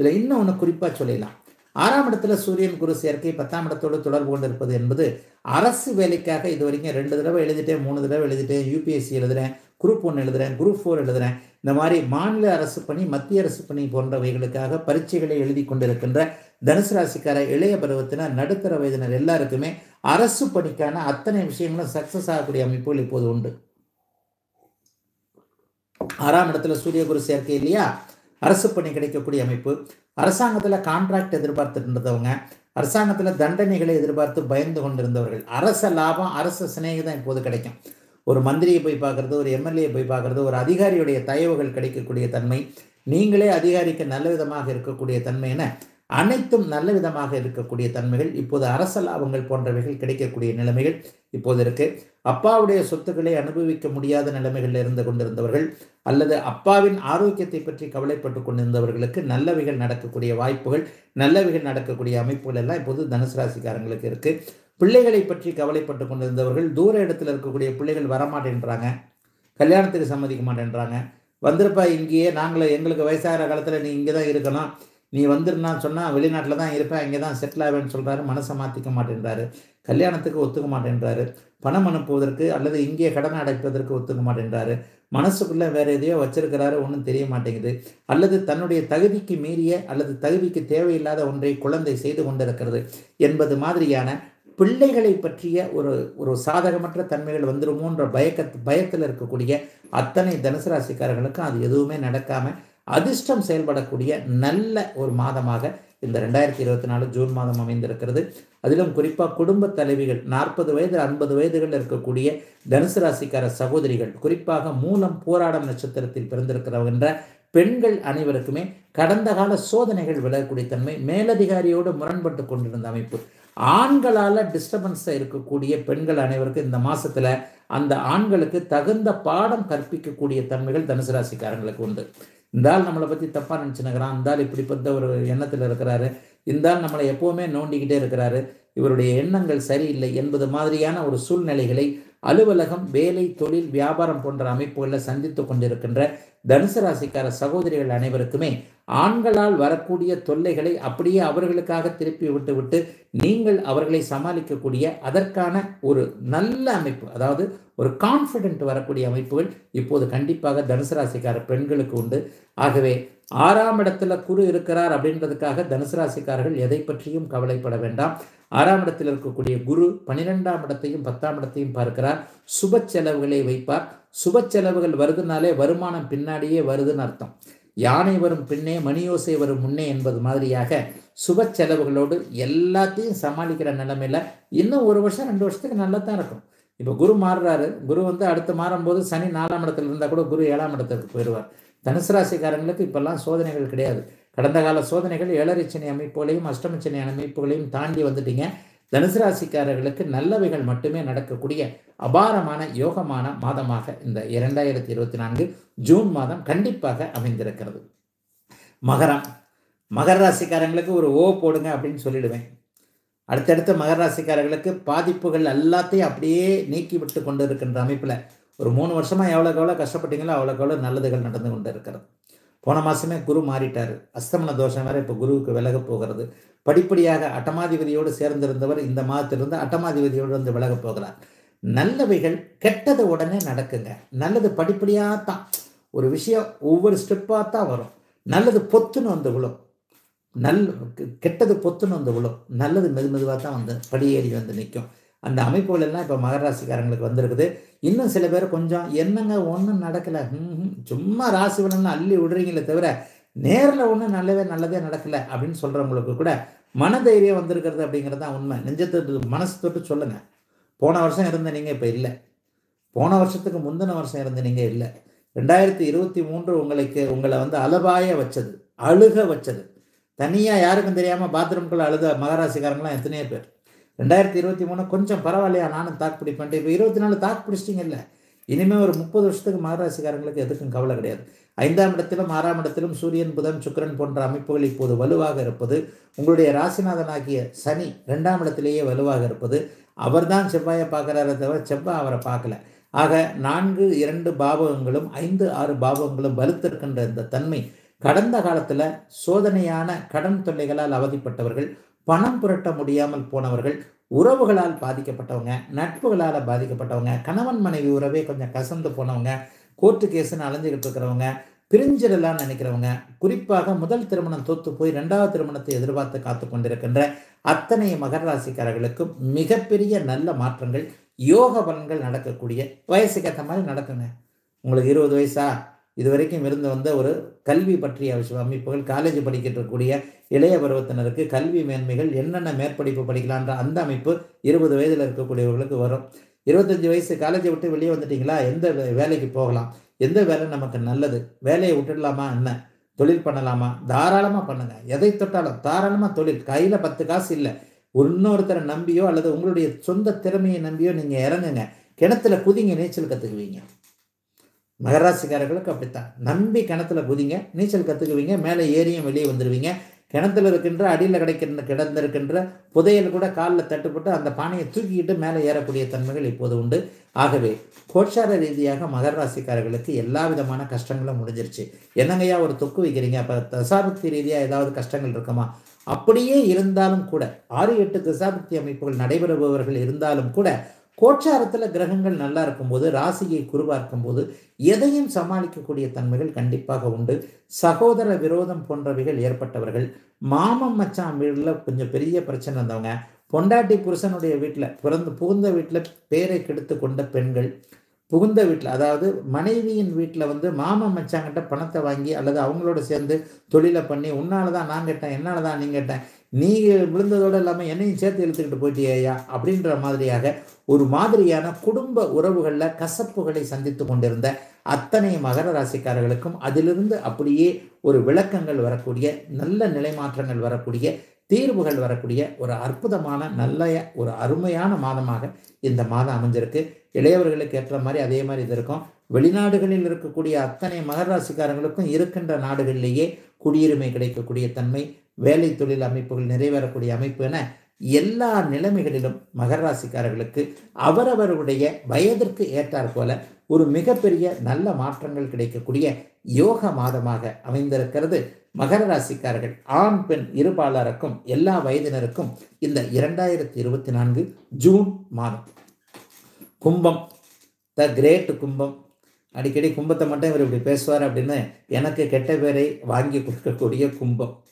இதில் இன்னும் ஒன்று குறிப்பாக சொல்லிடலாம். ஆறாம் இடத்துல சூரியன் குரு சேர்க்கை பத்தாம் இடத்தோடு தொடர்பு கொண்டிருப்பது என்பது அரசு வேலைக்காக இது வரைக்கும் ரெண்டு தடவை எழுதிட்டேன் மூணு தடவை எழுதிட்டேன் யூபிஎஸ்சி எழுதுறேன் குரூப் ஒன் எழுதுறேன் குரூப் ஃபோர் எழுதுறேன். இந்த மாதிரி மாநில அரசு பணி மத்திய அரசு பணி போன்றவைகளுக்காக பரீட்சைகளை எழுதி கொண்டிருக்கின்ற தனுசு ராசிக்கார இளைய பருவத்தினர் நடுத்தர வயதினர் எல்லாருக்குமே அரசு பணிக்கான அத்தனை விஷயங்களும் சக்சஸ் ஆகக்கூடிய அமைப்புகள் இப்போது உண்டு. ஆறாம் இடத்துல சூரிய குரு சேர்க்கை இல்லையா? அரசு பணி கிடைக்கக்கூடிய அமைப்பு அரசாங்கத்தில் கான்ட்ராக்ட் எதிர்பார்த்துட்டு இருந்தவங்க அரசாங்கத்தில் தண்டனைகளை எதிர்பார்த்து பயந்து கொண்டிருந்தவர்கள் அரச லாபம் அரச சிநேகிதம் இப்போது கிடைக்கும். ஒரு மந்திரியை போய் பார்க்குறது ஒரு எம்எல்ஏ போய் பார்க்கறது ஒரு அதிகாரியுடைய தயவுகள் கிடைக்கக்கூடிய தன்மை நீங்களே அதிகாரிக்கு நல்ல விதமாக இருக்கக்கூடிய தன்மை என அனைத்தும் நல்ல விதமாக இருக்கக்கூடிய தன்மைகள் இப்போது அரச லாபங்கள் போன்றவைகள் கிடைக்கக்கூடிய நிலைமைகள் இப்போது இருக்கு. அப்பாவுடைய சொத்துக்களை அனுபவிக்க முடியாத நிலைமைகளில் இருந்து கொண்டிருந்தவர்கள் அல்லது அப்பாவின் ஆரோக்கியத்தை பற்றி கவலைப்பட்டு கொண்டிருந்தவர்களுக்கு நல்லவைகள் நடக்கக்கூடிய வாய்ப்புகள் நல்லவைகள் நடக்கக்கூடிய அமைப்புகள் எல்லாம் இப்போது தனுசு ராசிக்காரங்களுக்கு இருக்கு. பிள்ளைகளை பற்றி கவலைப்பட்டு கொண்டிருந்தவர்கள் தூர இடத்துல இருக்கக்கூடிய பிள்ளைகள் வரமாட்டேன்றாங்க. கல்யாணத்துக்கு சம்மதிக்க மாட்டேன்றாங்க. வந்திருப்பா இங்கேயே நாங்களே எங்களுக்கு வயசாகிற காலத்தில் நீ இங்கே தான் இருக்கணும் நீ வந்துருந்தான்னு சொன்னால் வெளிநாட்டில் தான் இருப்பேன் இங்கே தான் செட்டில் ஆவேன்னு சொல்கிறாரு மனசை மாற்றிக்க மாட்டேன்றாரு. கல்யாணத்துக்கு ஒத்துக்க மாட்டேன்றாரு. பணம் அனுப்புவதற்கு அல்லது இங்கே கடனை அடைப்பதற்கு ஒத்துக்க மாட்டேன்றாரு. மனசுக்குள்ளே வேறு எதையோ வச்சிருக்கிறாரு ஒன்றும் தெரிய மாட்டேங்குது. அல்லது தன்னுடைய தகுதிக்கு மீறிய அல்லது தகுதிக்கு தேவையில்லாத ஒன்றை குழந்தை செய்து கொண்டிருக்கிறது என்பது மாதிரியான பிள்ளைகளை பற்றிய ஒரு ஒரு சாதகமற்ற தன்மைகள் வந்துருமோன்ற பயக்க பயத்தில் இருக்கக்கூடிய அத்தனை தனுசு ராசிக்காரர்களுக்கும் அது எதுவுமே நடக்காமல் அதிர்ஷ்டம் செயல்படக்கூடிய நல்ல ஒரு மாதமாக இந்த ரெண்டாயிரத்தி இருபத்தி நாலு ஜூன் மாதம் அமைந்திருக்கிறது. அதிலும் குறிப்பாக குடும்ப தலைவிகள் நாற்பது வயது ஐம்பது வயதுகளில் இருக்கக்கூடிய தனுசு ராசிக்கார சகோதரிகள் குறிப்பாக மூலம் போராடம் நட்சத்திரத்தில் பிறந்திருக்கிறவங்க பெண்கள் அனைவருக்குமே கடந்த கால சோதனைகள் விலகக்கூடிய தன்மை மேலதிகாரியோடு முரண்பட்டு கொண்டிருந்த அமைப்பு. ஆண்களால் டிஸ்டர்பன்ஸாக இருக்கக்கூடிய பெண்கள் அனைவருக்கும் இந்த மாதத்தில் அந்த ஆண்களுக்கு தகுந்த பாடம் கற்பிக்கக்கூடிய தன்மைகள் தனுசு ராசிக்காரங்களுக்கு உண்டு. இந்த ஆள் நம்மளை பற்றி தப்பாக நினச்சினுக்கிறான் இந்த ஆள் இப்படிப்பட்ட ஒரு எண்ணத்தில் இருக்கிறாரு. இந்த ஆள் நம்மளை எப்போவுமே நோண்டிக்கிட்டே இருக்கிறாரு. இவருடைய எண்ணங்கள் சரியில்லை என்பது மாதிரியான ஒரு சூழ்நிலைகளை அலுவலகம் வேலை தொழில் வியாபாரம் போன்ற அமைப்புகளில் சந்தித்து கொண்டிருக்கின்ற தனுசு ராசிக்கார சகோதரிகள் அனைவருக்குமே ஆண்களால் வரக்கூடிய தொல்லைகளை அப்படியே அவர்களுக்காக திருப்பி விட்டு விட்டு நீங்கள் அவர்களை சமாளிக்கக்கூடிய அதற்கான ஒரு நல்ல அமைப்பு அதாவது ஒரு கான்ஃபிடென்ட் வரக்கூடிய அமைப்புகள் இப்போது கண்டிப்பாக தனுசு ராசிக்கார பெண்களுக்கு உண்டு. ஆகவே ஆறாம் இடத்துல குரு இருக்கிறார் அப்படின்றதுக்காக தனுசு ராசிக்காரர்கள் எதை பற்றியும் கவலைப்பட வேண்டாம். ஆறாம் இடத்தில் இருக்கக்கூடிய குரு பன்னிரெண்டாம் இடத்தையும் பத்தாம் இடத்தையும் பார்க்கிறார். சுப செலவுகளை வைப்பார். சுப செலவுகள் வருதுனாலே வருமானம் பின்னாடியே வருதுன்னு அர்த்தம். யானை வரும் பின்னே மணியோசை வரும் முன்னே என்பது மாதிரியாக சுப செலவுகளோடு எல்லாத்தையும் சமாளிக்கிற நிலைமையில் இன்னும் ஒரு வருஷம் ரெண்டு வருஷத்துக்கு நல்லா தான் இருக்கும். இப்போ குரு மாறுறாரு. குரு வந்து அடுத்து மாறும்போது சனி நாலாம் இடத்துல இருந்தால் கூட குரு ஏழாம் இடத்துக்கு போயிடுவார். தனுசு ராசிக்காரங்களுக்கு இப்பெல்லாம் சோதனைகள் கிடையாது. கடந்த கால சோதனைகள் ஏழரைச்சனி அமைப்புகளையும் அஷ்டமச்சனி அமைப்புகளையும் தாண்டி வந்துட்டீங்க. தனுசு ராசிக்காரர்களுக்கு நல்லவைகள் மட்டுமே நடக்கக்கூடிய அபாரமான யோகமான மாதமாக இந்த இரண்டாயிரத்தி இருபத்தி நான்கு ஜூன் மாதம் கண்டிப்பாக அமைந்திருக்கிறது. மகரம். மகர ராசிக்காரங்களுக்கு ஒரு ஓ போடுங்க அப்படின்னு சொல்லிடுவேன். அடுத்தடுத்த மகர ராசிக்காரர்களுக்கு பாதிப்புகள் எல்லாத்தையும் அப்படியே நீக்கி விட்டு கொண்டு இருக்கின்ற அமைப்பில் ஒரு மூணு வருஷமாக எவ்வளோக்கு எவ்வளோ கஷ்டப்பட்டீங்களோ அவ்வளோக்கு எவ்வளோ நல்லதுகள் நடந்து கொண்டு இருக்கிறது போன மாதமே குரு மாறிட்டார். அஸ்தமன தோஷம் வேற இப்போ குருவுக்கு விலக போகிறது. படிப்படியாக அட்டமாதிபதியோடு சேர்ந்திருந்தவர் இந்த மாதத்திலிருந்து அட்டமாதிபதியோடு வந்து விலக போகிறார். நல்லவைகள் கெட்டது உடனே நடக்குங்க. நல்லது படிப்படியாக தான். ஒரு விஷயம் ஒவ்வொரு ஸ்டெப்பாக தான் வரும். நல்லது பொத்துன்னு வந்து விழும். நல் கெட்டது பொத்துன்னு வந்து விழும். நல்லது மெது மெதுவாக தான் வந்து படியேறி வந்து நிற்கும். அந்த அமைப்புகள் எல்லாம் இப்போ மகர ராசிக்காரங்களுக்கு வந்திருக்குது. இன்னும் சில பேர் கொஞ்சம் என்னங்க ஒன்றும் நடக்கலை? சும்மா ராசி பலன்லாம் அள்ளி விடுறீங்களே தவிர நேரில் ஒன்றும் நல்லவே நல்லதே நடக்கலை அப்படின்னு சொல்கிறவங்களுக்கு கூட மனதைரியம் வந்திருக்கிறது அப்படிங்கிறது தான் உண்மை. நெஞ்சத்து மனசு தொட்டு சொல்லுங்கள் போன வருஷம் இருந்த நீங்கள் இப்போ இல்லை. போன வருஷத்துக்கு முந்தின வருஷம் இருந்த நீங்கள் இல்லை. ரெண்டாயிரத்தி இருபத்தி மூன்று உங்களுக்கு உங்களை வந்து அலபாய வச்சது அழுக வச்சது. தனியாக யாருக்கும் தெரியாமல் பாத்ரூம்குள்ளே அழுத மகராசிக்காரங்களாம் எத்தனையோ பேர். ரெண்டாயிரத்தி இருபத்தி மூணு கொஞ்சம் பரவாயில்லையா? நானும் தாக்கு பிடிப்பேன் இப்போ இருபத்தி நாலு தாக்கு பிடிச்சிட்டிங்கல்ல இனிமேல் ஒரு முப்பது வருஷத்துக்கு மகராசிக்காரங்களுக்கு எதுக்கும் கவலை கிடையாது. ஐந்தாம் இடத்திலும் ஆறாம் இடத்திலும் சூரியன் புதன் சுக்கரன் போன்ற அமைப்புகள் இப்போது வலுவாக இருப்பது உங்களுடைய ராசிநாதனாகிய சனி ரெண்டாம் இடத்திலேயே வலுவாக இருப்பது அவர்தான் செவ்வாயை பார்க்குறாரே தவிர செவ்வாய் அவரை பார்க்கல. ஆக நான்கு இரண்டு பாவகங்களும் ஐந்து ஆறு பாவகங்களும் வலுத்திருக்கின்ற இந்த தன்மை கடந்த காலத்தில் சோதனையான கடன் தொல்லைகளால் அவதிப்பட்டவர்கள் பணம் புரட்ட முடியாமல் போனவர்கள் உறவுகளால் பாதிக்கப்பட்டவங்க நட்புகளால் பாதிக்கப்பட்டவங்க கணவன் மனைவி உறவே கொஞ்சம் கசந்து போனவங்க கோர்ட்டு கேஸுன்னு அலைஞ்சிக்கிட்டு இருக்கிறவங்க பிரிஞ்சிடலாம்னு நினைக்கிறவங்க குறிப்பாக முதல் திருமணம் தோத்து போய் ரெண்டாவது திருமணத்தை எதிர்பார்த்து காத்து கொண்டிருக்கின்ற அத்தனை மகர ராசிக்காரர்களுக்கும் மிகப்பெரிய நல்ல மாற்றங்கள் யோக பலன்கள் நடக்கக்கூடிய வயசுக்கு ஏற்ற மாதிரி நடக்குங்க. உங்களுக்கு இருபது வயசா? இதுவரைக்கும் இருந்து வந்த ஒரு கல்வி பற்றிய விஷயம். அமைப்புகள் காலேஜ் படிக்கிட்டு இளைய பருவத்தினருக்கு கல்வி மேன்மைகள் என்னென்ன மேற்படிப்பு படிக்கலான்ற அந்த அமைப்பு இருபது வயதில் இருக்கக்கூடியவர்களுக்கு வரும். இருபத்தஞ்சி வயசு காலேஜை விட்டு வெளியே வந்துட்டீங்களா? எந்த வேலைக்கு போகலாம்? எந்த வேலை நமக்கு நல்லது? வேலையை விட்டுடலாமா என்ன? தொழில் பண்ணலாமா? தாராளமாக பண்ணுங்க. எதை தொட்டாலும் தாராளமாக தொழில். கையில் பத்து காசு இல்லை. இன்னொருத்தரை நம்பியோ அல்லது உங்களுடைய சொந்த திறமையை நம்பியோ நீங்கள் இறங்குங்க. கிணத்துல குதிங்க நீச்சல் கற்றுக்குவீங்க மகராசிக்காரர்களுக்கு அப்படித்தான். நம்பி கிணத்துல குதிங்க நீச்சல் கற்றுக்குவீங்க மேலே ஏறியும் வெளியே வந்துடுவீங்க கிணத்துல இருக்கின்ற அடியில் கிடைக்கின்ற கிடந்திருக்கின்ற புதையல் கூட காலில் தட்டுப்பட்டு அந்த பானையை தூக்கிக்கிட்டு மேலே ஏறக்கூடிய தன்மைகள் இப்போது உண்டு. ஆகவே கோட்சார ரீதியாக மகர ராசிக்காரர்களுக்கு எல்லா விதமான கஷ்டங்களும் முடிஞ்சிருச்சு. என்னங்கய்யா ஒரு தொக்கு வைக்கிறீங்க? அப்போ தசாபக்தி ரீதியாக ஏதாவது கஷ்டங்கள் இருக்குமா? அப்படியே இருந்தாலும் கூட ஆறு எட்டு தசாபக்தி அமைப்புகள் நடைபெறுபவர்கள் இருந்தாலும் கூட கோச்சாரத்தில் கிரகங்கள் நல்லா இருக்கும்போது ராசியை குருவாக்கும் போது எதையும் சமாளிக்கக்கூடிய தன்மைகள் கண்டிப்பாக உண்டு. சகோதர விரோதம் போன்றவைகள் ஏற்பட்டவர்கள் மாமன் மச்சான் வீட்டில் கொஞ்சம் பெரிய பிரச்சனை இருந்தவங்க பொண்டாட்டி புருஷனுடைய வீட்டில் பிறந்து புகுந்த வீட்டில் பேரை கெடுத்து கொண்ட பெண்கள் புகுந்த வீட்டில் அதாவது மனைவியின் வீட்டில் வந்து மாமன் மச்சாங்கிட்ட பணத்தை வாங்கி அல்லது அவங்களோட சேர்ந்து தொழிலை பண்ணி உன்னால தான் நான் கேட்டேன் என்னால் தான் நீ கேட்டேன் நீ விழுந்ததோடு இல்லாமல் என்னையும் சேர்த்து இழுத்துக்கிட்டு போயிட்டியா அப்படின்ற மாதிரியாக ஒரு மாதிரியான குடும்ப உறவுகளில் கசப்புகளை சந்தித்து கொண்டிருந்த அத்தனை மகர ராசிக்காரர்களுக்கும் அதிலிருந்து அப்படியே ஒரு விளக்கங்கள் வரக்கூடிய நல்ல நிலைமாற்றங்கள் வரக்கூடிய தீர்வுகள் வரக்கூடிய ஒரு அற்புதமான நல்ல ஒரு அருமையான மாதமாக இந்த மாதம் அமைஞ்சிருக்கு. இளையவர்களுக்கு ஏற்ற மாதிரி அதே மாதிரி இது இருக்கும். வெளிநாடுகளில் இருக்கக்கூடிய அத்தனை மகராசிக்காரங்களுக்கும் இருக்கின்ற நாடுகளிலேயே குடியுரிமை கிடைக்கக்கூடிய தன்மை வேலை தொழில் அமைப்புகள் நிறைவேறக்கூடிய அமைப்பு என எல்லா நிலைமைகளிலும் மகர ராசிக்காரர்களுக்கு அவரவருடைய வயதிற்கு ஏற்றாற் போல ஒரு மிகப்பெரிய நல்ல மாற்றங்கள் கிடைக்கக்கூடிய யோக மாதமாக அமைந்திருக்கிறது. மகர ராசிக்காரர்கள் ஆண் பெண் இருபாலருக்கும் எல்லா வயதினருக்கும் இந்த இரண்டாயிரத்தி இருபத்தி நான்கு ஜூன் மாதம். கும்பம் த கிரேட் கும்பம் அடிக்கடி கும்பத்தை மட்டும் இவர் இப்படி பேசுவார் அப்படின்னு எனக்கு கெட்ட பேரை வாங்கி கொடுக்கக்கூடிய கும்பம்.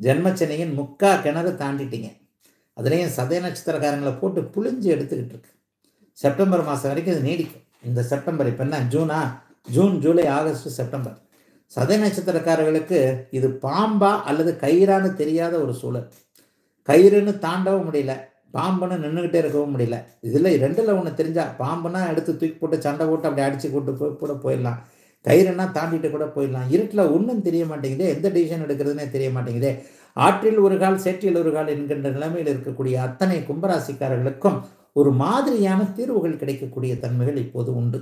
ஜென்மச்சனையின் முக்கா கிணறு தாண்டிட்டீங்க. அதுலேயும் சதய நட்சத்திரக்காரங்களை போட்டு புளிஞ்சு எடுத்துக்கிட்டு இருக்கு. செப்டம்பர் மாதம் வரைக்கும் இது நீடிக்கும். இந்த செப்டம்பர் இப்போ என்ன ஜூனா? June July August September. சதய நட்சத்திரக்காரர்களுக்கு இது பாம்பா அல்லது கயிறான்னு தெரியாத ஒரு சூழல். கயிறுன்னு தாண்டவும் முடியல. பாம்புன்னு நின்றுக்கிட்டே இருக்கவும் முடியல. இதில் ரெண்டில் ஒன்று தெரிஞ்சா பாம்புனா எடுத்து தூக்கி போட்டு சண்டை போட்டு அப்படி அடித்து கூட்டு போய் கூட போயிடலாம். கயிறுனா தாண்டிட்டு கூட போயிடலாம். இருட்டில் ஒன்றும் தெரிய மாட்டேங்குதே. எந்த டிசிஷன் எடுக்கிறதுனே தெரிய மாட்டேங்குதே. ஆற்றில் ஒரு கால் சேற்றில் ஒரு கால் என்கின்ற நிலைமையில் இருக்கக்கூடிய அத்தனை கும்பராசிக்காரர்களுக்கும் ஒரு மாதிரியான தீர்வுகள் கிடைக்கக்கூடிய தன்மைகள் இப்போது உண்டு.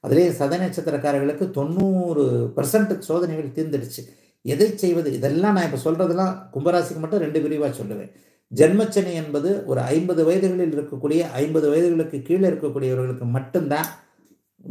அதிலே சத நட்சத்திரக்காரர்களுக்கு தொண்ணூறு பர்சன்ட் சோதனைகள் தீர்ந்துடுச்சு. எதை செய்வது? இதெல்லாம் நான் இப்போ சொல்கிறதெல்லாம் கும்பராசிக்கு மட்டும் ரெண்டு பிரிவாக சொல்லுவேன். ஜென்மச்சனி என்பது ஒரு ஐம்பது வயதுகளில் இருக்கக்கூடிய ஐம்பது வயதுகளுக்கு கீழே இருக்கக்கூடியவர்களுக்கு மட்டும்தான்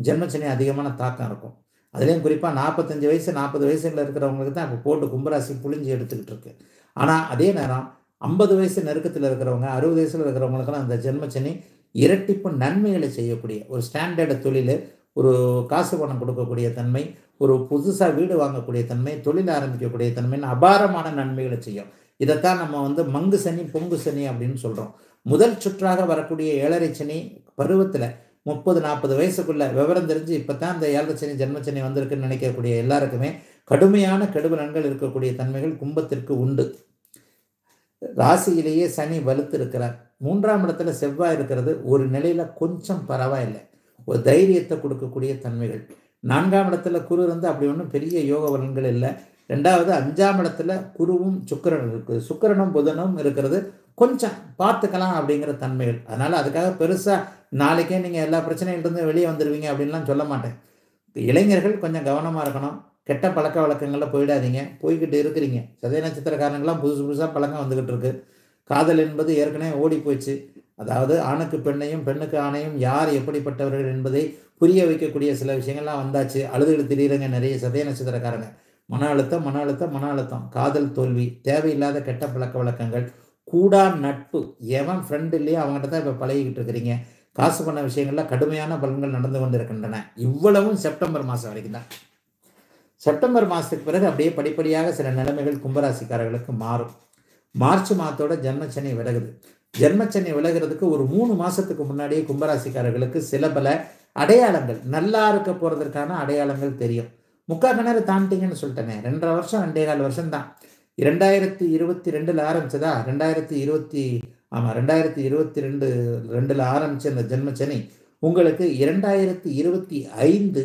ஜென்மச்சனி அதிகமான தாக்கம் இருக்கும். அதுலேயும் குறிப்பாக நாற்பத்தஞ்சு வயசு நாற்பது வயசுகளில் இருக்கிறவங்களுக்கு தான் இப்போ போட்டு கும்பராசி புளிஞ்சு எடுத்துக்கிட்டு இருக்கு. ஆனால் அதே நேரம் ஐம்பது வயசு நெருக்கத்தில் இருக்கிறவங்க அறுபது வயசில் இருக்கிறவங்களுக்கெல்லாம் அந்த ஜென்மச்சனி இரட்டிப்பு நன்மைகளை செய்யக்கூடிய ஒரு ஸ்டாண்டர்டு தொழில் ஒரு காசு பணம் கொடுக்கக்கூடிய தன்மை ஒரு புதுசாக வீடு வாங்கக்கூடிய தன்மை தொழில் ஆரம்பிக்கக்கூடிய தன்மைன்னு அபாரமான நன்மைகளை செய்யும். இதைத்தான் நம்ம வந்து மங்கு சனி பொங்கு சனி அப்படின்னு சொல்கிறோம் முதல் சுற்றாக வரக்கூடிய ஏழரை சனி பருவத்தில் முப்பது நாற்பது வயசுக்குள்ள விவரம் தெரிஞ்சு இப்போ தான் இந்த ஏழரை சனி ஜென்மச்சனி வந்திருக்குன்னு நினைக்கக்கூடிய எல்லாருக்குமே கடுமையான கெடுபலன்கள் இருக்கக்கூடிய தன்மைகள் கும்பத்திற்கு உண்டு. ராசியிலேயே சனி வலுத்து இருக்கிறார். மூன்றாம் இடத்துல செவ்வாய் இருக்கிறது. ஒரு நிலையில் கொஞ்சம் பரவாயில்லை. ஒரு தைரியத்தை கொடுக்கக்கூடிய தன்மைகள். நான்காம் இடத்துல குரு இருந்து அப்படி ஒன்றும் பெரிய யோக பலன்கள் இல்லை. ரெண்டாவது அஞ்சாம் இடத்துல குருவும் சுக்கிரனும் இருக்குது. சுக்கிரனும் புதனும் இருக்கிறது. கொஞ்சம் பார்த்துக்கலாம் அப்படிங்கிற தன்மைகள். அதனால் அதுக்காக பெருசாக நாளைக்கே நீங்கள் எல்லா பிரச்சனையிலிருந்து வெளியே வந்துடுவீங்க அப்படின்லாம் சொல்ல மாட்டேன். இளைஞர்கள் கொஞ்சம் கவனமாக இருக்கணும். கெட்ட பழக்க வழக்கங்களில் போயிடாதீங்க. போய்கிட்டு இருக்கிறீங்க. சதய நட்சத்திரக்காரங்களாம் புதுசு புதுசாக பழக்கம் வந்துக்கிட்டு இருக்கு. காதல் என்பது ஏற்கனவே ஓடி போச்சு. அதாவது ஆணுக்கு பெண்ணையும் பெண்ணுக்கு ஆணையும் யார் எப்படிப்பட்டவர்கள் என்பதை புரிய வைக்கக்கூடிய சில விஷயங்கள்லாம் வந்தாச்சு. அழுதுகிட்டு திடீருங்க நிறைய சதய நட்சத்திரக்காரங்க மன அழுத்தம் மன அழுத்தம் மன அழுத்தம் காதல் தோல்வி தேவையில்லாத கெட்ட பழக்க வழக்கங்கள் கூடா நட்பு. எவன் ஃப்ரெண்டு இல்லையோ அவங்ககிட்ட தான் இப்போ பழகிக்கிட்டு இருக்கிறீங்க. காசு பண்ண விஷயங்களில் கடுமையான பலன்கள் நடந்து கொண்டு இருக்கின்றன இவ்வளவும் செப்டம்பர் மாதம் வரைக்கும் தான். செப்டம்பர் மாதத்துக்கு பிறகு அப்படியே படிப்படியாக சில நிலைமைகள் கும்பராசிக்காரர்களுக்கு மாறும். மார்ச் மாதத்தோட ஜென்மச்சனை விலகுது. ஜென்மச்சனை விலகிறதுக்கு ஒரு மூணு மாதத்துக்கு முன்னாடியே கும்பராசிக்காரர்களுக்கு சில பல அடையாளங்கள். நல்லா இருக்க போகிறதுக்கான அடையாளங்கள் தெரியும். முக்கால் கிணறு தாண்டிங்கன்னு சொல்லிட்டேனே. ரெண்டரை வருஷம் ரெண்டே கால் வருஷம் தான் இரண்டாயிரத்தி இருபத்தி ரெண்டில் ஆரம்பிச்சதா? ரெண்டாயிரத்தி இருபத்தி ஆமாம் ரெண்டாயிரத்தி இருபத்தி ரெண்டு ரெண்டில் ஆரம்பித்த இந்த ஜென்மச்சனி உங்களுக்கு இரண்டாயிரத்தி இருபத்தி ஐந்து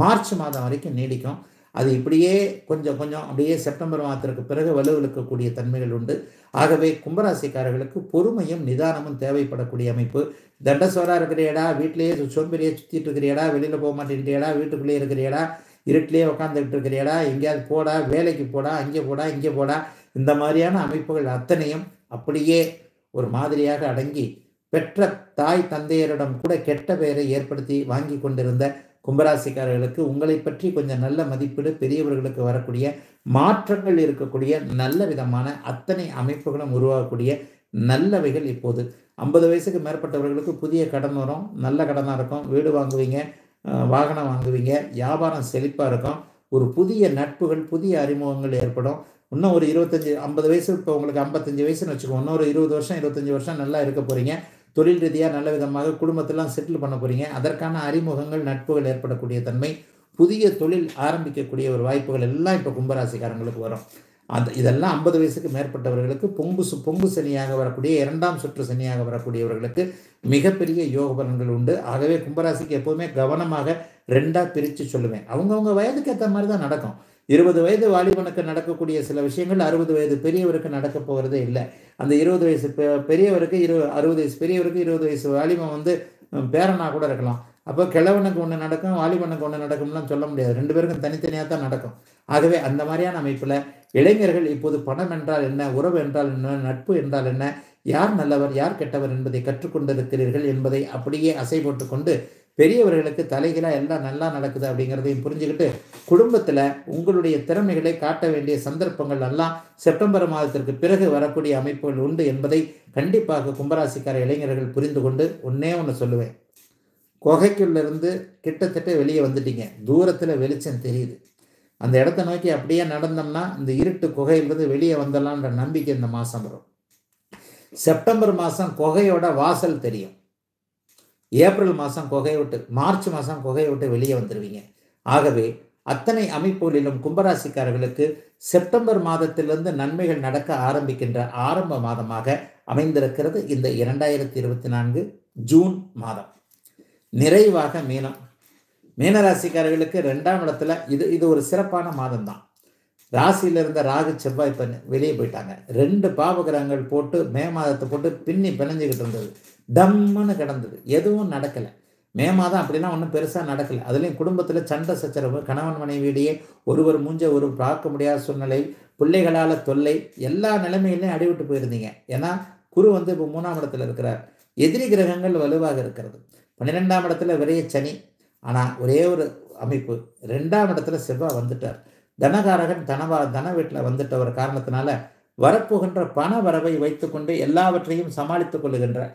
மார்ச் மாதம் வரைக்கும் நீடிக்கும். அது இப்படியே கொஞ்சம் கொஞ்சம் அப்படியே செப்டம்பர் மாதத்திற்கு பிறகு வலுவிழுக்கக்கூடிய தன்மைகள் உண்டு. ஆகவே கும்பராசிக்காரர்களுக்கு பொறுமையும் நிதானமும் தேவைப்படக்கூடிய அமைப்பு. தண்டசோரா இருக்கிறியடா வீட்டிலேயே சோம்பேறியே சுற்றிட்டு இருக்கிறியடா வெளியில் போக மாட்டேன்றியடா வீட்டுக்குள்ளேயே இருக்கிறியடா இருட்டிலேயே உட்காந்துக்கிட்டு இருக்கிறியடா எங்கேயாவது போடா வேலைக்கு போடா அங்கே போடா இங்கே போடா. இந்த மாதிரியான அமைப்புகள் அத்தனையும் அப்படியே ஒரு மாதிரியாக அடங்கி பெற்ற தாய் தந்தையரிடம் கூட கெட்ட பெயரை ஏற்படுத்தி வாங்கி கொண்டிருந்த கும்பராசிக்காரர்களுக்கு உங்களை பற்றி கொஞ்சம் நல்ல மதிப்பீடு பெரியவர்களுக்கு வரக்கூடிய மாற்றங்கள் இருக்கக்கூடிய நல்ல விதமான அத்தனை அமைப்புகளும் உருவாகக்கூடிய நல்லவைகள் இப்போது. ஐம்பது வயசுக்கு மேற்பட்டவர்களுக்கு புதிய கடன் வரும் நல்ல கடனாக இருக்கும் வீடு வாங்குவீங்க வாகனம் வாங்குவீங்க வியாபாரம் செழிப்பாக இருக்கும் ஒரு புதிய நட்புகள் புதிய அறிமுகங்கள் ஏற்படும். இன்னும் ஒரு இருபத்தஞ்சி ஐம்பது வயசு இப்போ உங்களுக்கு ஐம்பத்தஞ்சு வயசுன்னு வச்சுக்கோங்க இன்னொரு இருபது வருஷம் இருபத்தஞ்சி வருஷம் நல்லா இருக்க போகிறீங்க தொழில் ரீதியாக நல்ல விதமாக குடும்பத்தெல்லாம் செட்டில் பண்ண போகிறீங்க அதற்கான அறிமுகங்கள் நட்புகள் ஏற்படக்கூடிய தன்மை புதிய தொழில் ஆரம்பிக்கக்கூடிய ஒரு வாய்ப்புகள் எல்லாம் இப்போ கும்பராசிக்காரங்களுக்கு வரும். அந்த இதெல்லாம் ஐம்பது வயசுக்கு மேற்பட்டவர்களுக்கு பொங்கு சு பொங்கு சனியாக வரக்கூடிய இரண்டாம் சுற்று சனியாக வரக்கூடியவர்களுக்கு மிகப்பெரிய யோக பலன்கள் உண்டு. ஆகவே கும்பராசிக்கு எப்போவுமே கவனமாக ரெண்டாக பிரித்து சொல்லுவேன். அவங்கவுங்க வயதுக்கு ஏற்ற மாதிரி தான் நடக்கும். இருபது வயது வாலிபனுக்கு நடக்கக்கூடிய சில விஷயங்கள் அறுபது வயது பெரியவருக்கு நடக்க போகிறதே இல்லை. அந்த இருபது வயசு பெரியவருக்கு இரு அறுபது வயசு பெரியவருக்கு இருபது வயசு வாலிபன் வந்து பேரனாக கூட இருக்கலாம். அப்போ கிழவனுக்கு ஒன்று நடக்கும் வாலிபனுக்கு ஒன்று நடக்கும்லாம் சொல்ல முடியாது. ரெண்டு பேருக்கும் தனித்தனியாக தான் நடக்கும். ஆகவே அந்த மாதிரியான அமைப்பில் இளைஞர்கள் இப்போது பணம் என்றால் என்ன உறவு என்றால் என்ன நட்பு என்றால் என்ன யார் நல்லவர் யார் கெட்டவர் என்பதை கற்றுக்கொண்டிருக்கிறீர்கள் என்பதை அப்படியே அசை போட்டுக்கொண்டு பெரியவர்களுக்கு தலைகளாக எல்லாம் நல்லா நடக்குது அப்படிங்கிறதையும் புரிஞ்சுக்கிட்டு குடும்பத்தில் உங்களுடைய திறமைகளை காட்ட வேண்டிய சந்தர்ப்பங்கள் எல்லாம் செப்டம்பர் மாதத்திற்கு பிறகு வரக்கூடிய அமைப்புகள் உண்டு என்பதை கண்டிப்பாக கும்பராசிக்கார இளைஞர்கள் புரிந்து கொண்டு ஒன்னே ஒன்று சொல்லுவேன். குகைக்குள்ளேருந்து கிட்டத்தட்ட வெளியே வந்துட்டீங்க. தூரத்தில் வெளிச்சம் தெரியுது. அந்த இடத்த நோக்கி அப்படியே நடந்தோம்னா இந்த இருட்டு குகையிலிருந்து வெளியே வந்துடலான்ற நம்பிக்கை இந்த மாதம் வரும். செப்டம்பர் மாதம் குகையோட வாசல் தெரியும். ஏப்ரல் மாதம் குகையை விட்டு மார்ச் மாதம் குகையை விட்டு வெளியே வந்துடுவீங்க ஆகவே அத்தனை அமைப்புகளிலும் கும்பராசிக்காரர்களுக்கு செப்டம்பர் மாதத்திலிருந்து நன்மைகள் நடக்க ஆரம்பிக்கின்ற ஆரம்ப மாதமாக அமைந்திருக்கிறது இந்த இரண்டாயிரத்தி இருபத்தி நான்கு ஜூன் மாதம். நிறைவாக மீனம். மீனராசிக்காரர்களுக்கு ரெண்டாம் இடத்துல இது இது ஒரு சிறப்பான மாதம் தான் ராசியில் இருந்த ராகு செவ்வாய் பண்ணு வெளியே போயிட்டாங்க. ரெண்டு பாவகிரகங்கள் போட்டு மே மாதத்தை போட்டு பின்னி பிணைஞ்சுக்கிட்டு இருந்தது. டம்முன்னு கிடந்தது. எதுவும் நடக்கலை. மே மாதம் அப்படின்னா ஒன்றும் பெருசாக நடக்கலை. அதுலேயும் குடும்பத்தில் சண்டை சச்சரவு கணவன் மனைவியிடையே ஒருவர் மூஞ்ச ஒரு பார்க்க முடியாத சூழ்நிலை பிள்ளைகளால் தொல்லை எல்லா நிலைமையிலையும் அடிவிட்டு போயிருந்தீங்க. ஏன்னா குரு வந்து இப்போ மூணாம் இடத்துல இருக்கிறார். எதிரி கிரகங்கள் வலுவாக இருக்கிறது. பன்னிரெண்டாம் இடத்துல விரைய சனி. ஆனால் ஒரே ஒரு அமைப்பு. ரெண்டாம் இடத்துல செவ்வாய் வந்துட்டார். தனகாரகன் தனவா தன வீட்டில் வந்துட்ட ஒரு காரணத்தினால வரப்போகின்ற பண வரவை வைத்துக்கொண்டு எல்லாவற்றையும் சமாளித்துக் கொள்ளுகின்றார்.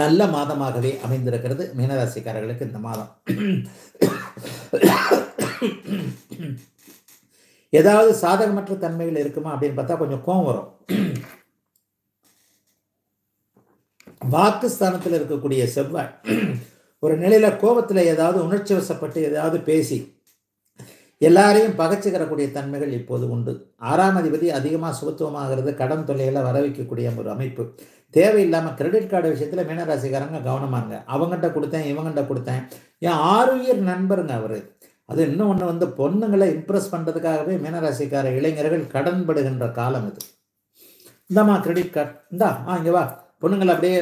நல்ல மாதமாகவே அமைந்திருக்கிறது மீனராசிக்காரர்களுக்கு இந்த மாதம். ஏதாவது சாதகமற்ற தன்மைகள் இருக்குமா அப்படின்னு பார்த்தா கொஞ்சம் கோவம் வரும். வாக்குஸ்தானத்தில் இருக்கக்கூடிய செவ்வாய் ஒரு நிலையில கோபத்தில் ஏதாவது உணர்ச்சி வசப்பட்டு ஏதாவது பேசி எல்லாரையும் பகச்சுக்கிறக்கூடிய தன்மைகள் இப்போது உண்டு. ஆறாம் அதிபதி அதிகமாக சுபத்துவமாகிறது கடன் தொல்லைகளை வர வைக்கக்கூடிய ஒரு அமைப்பு. தேவையில்லாமல் கிரெடிட் கார்டு விஷயத்தில் மீனராசிக்காரங்க கவனமாக இருங்க. அவங்ககிட்ட கொடுத்தேன் இவங்ககிட்ட கொடுத்தேன். என் ஆறுயிர் நண்பருங்க அவர். அது இன்னும் ஒன்று வந்து பொண்ணுங்களை இம்ப்ரெஸ் பண்ணுறதுக்காகவே மீனராசிக்கார இளைஞர்கள் கடன்படுகின்ற காலம் இது. இந்தாம்மா கிரெடிட் கார்டு இந்தா ஆ இங்கே வா. பொண்ணுங்களை அப்படியே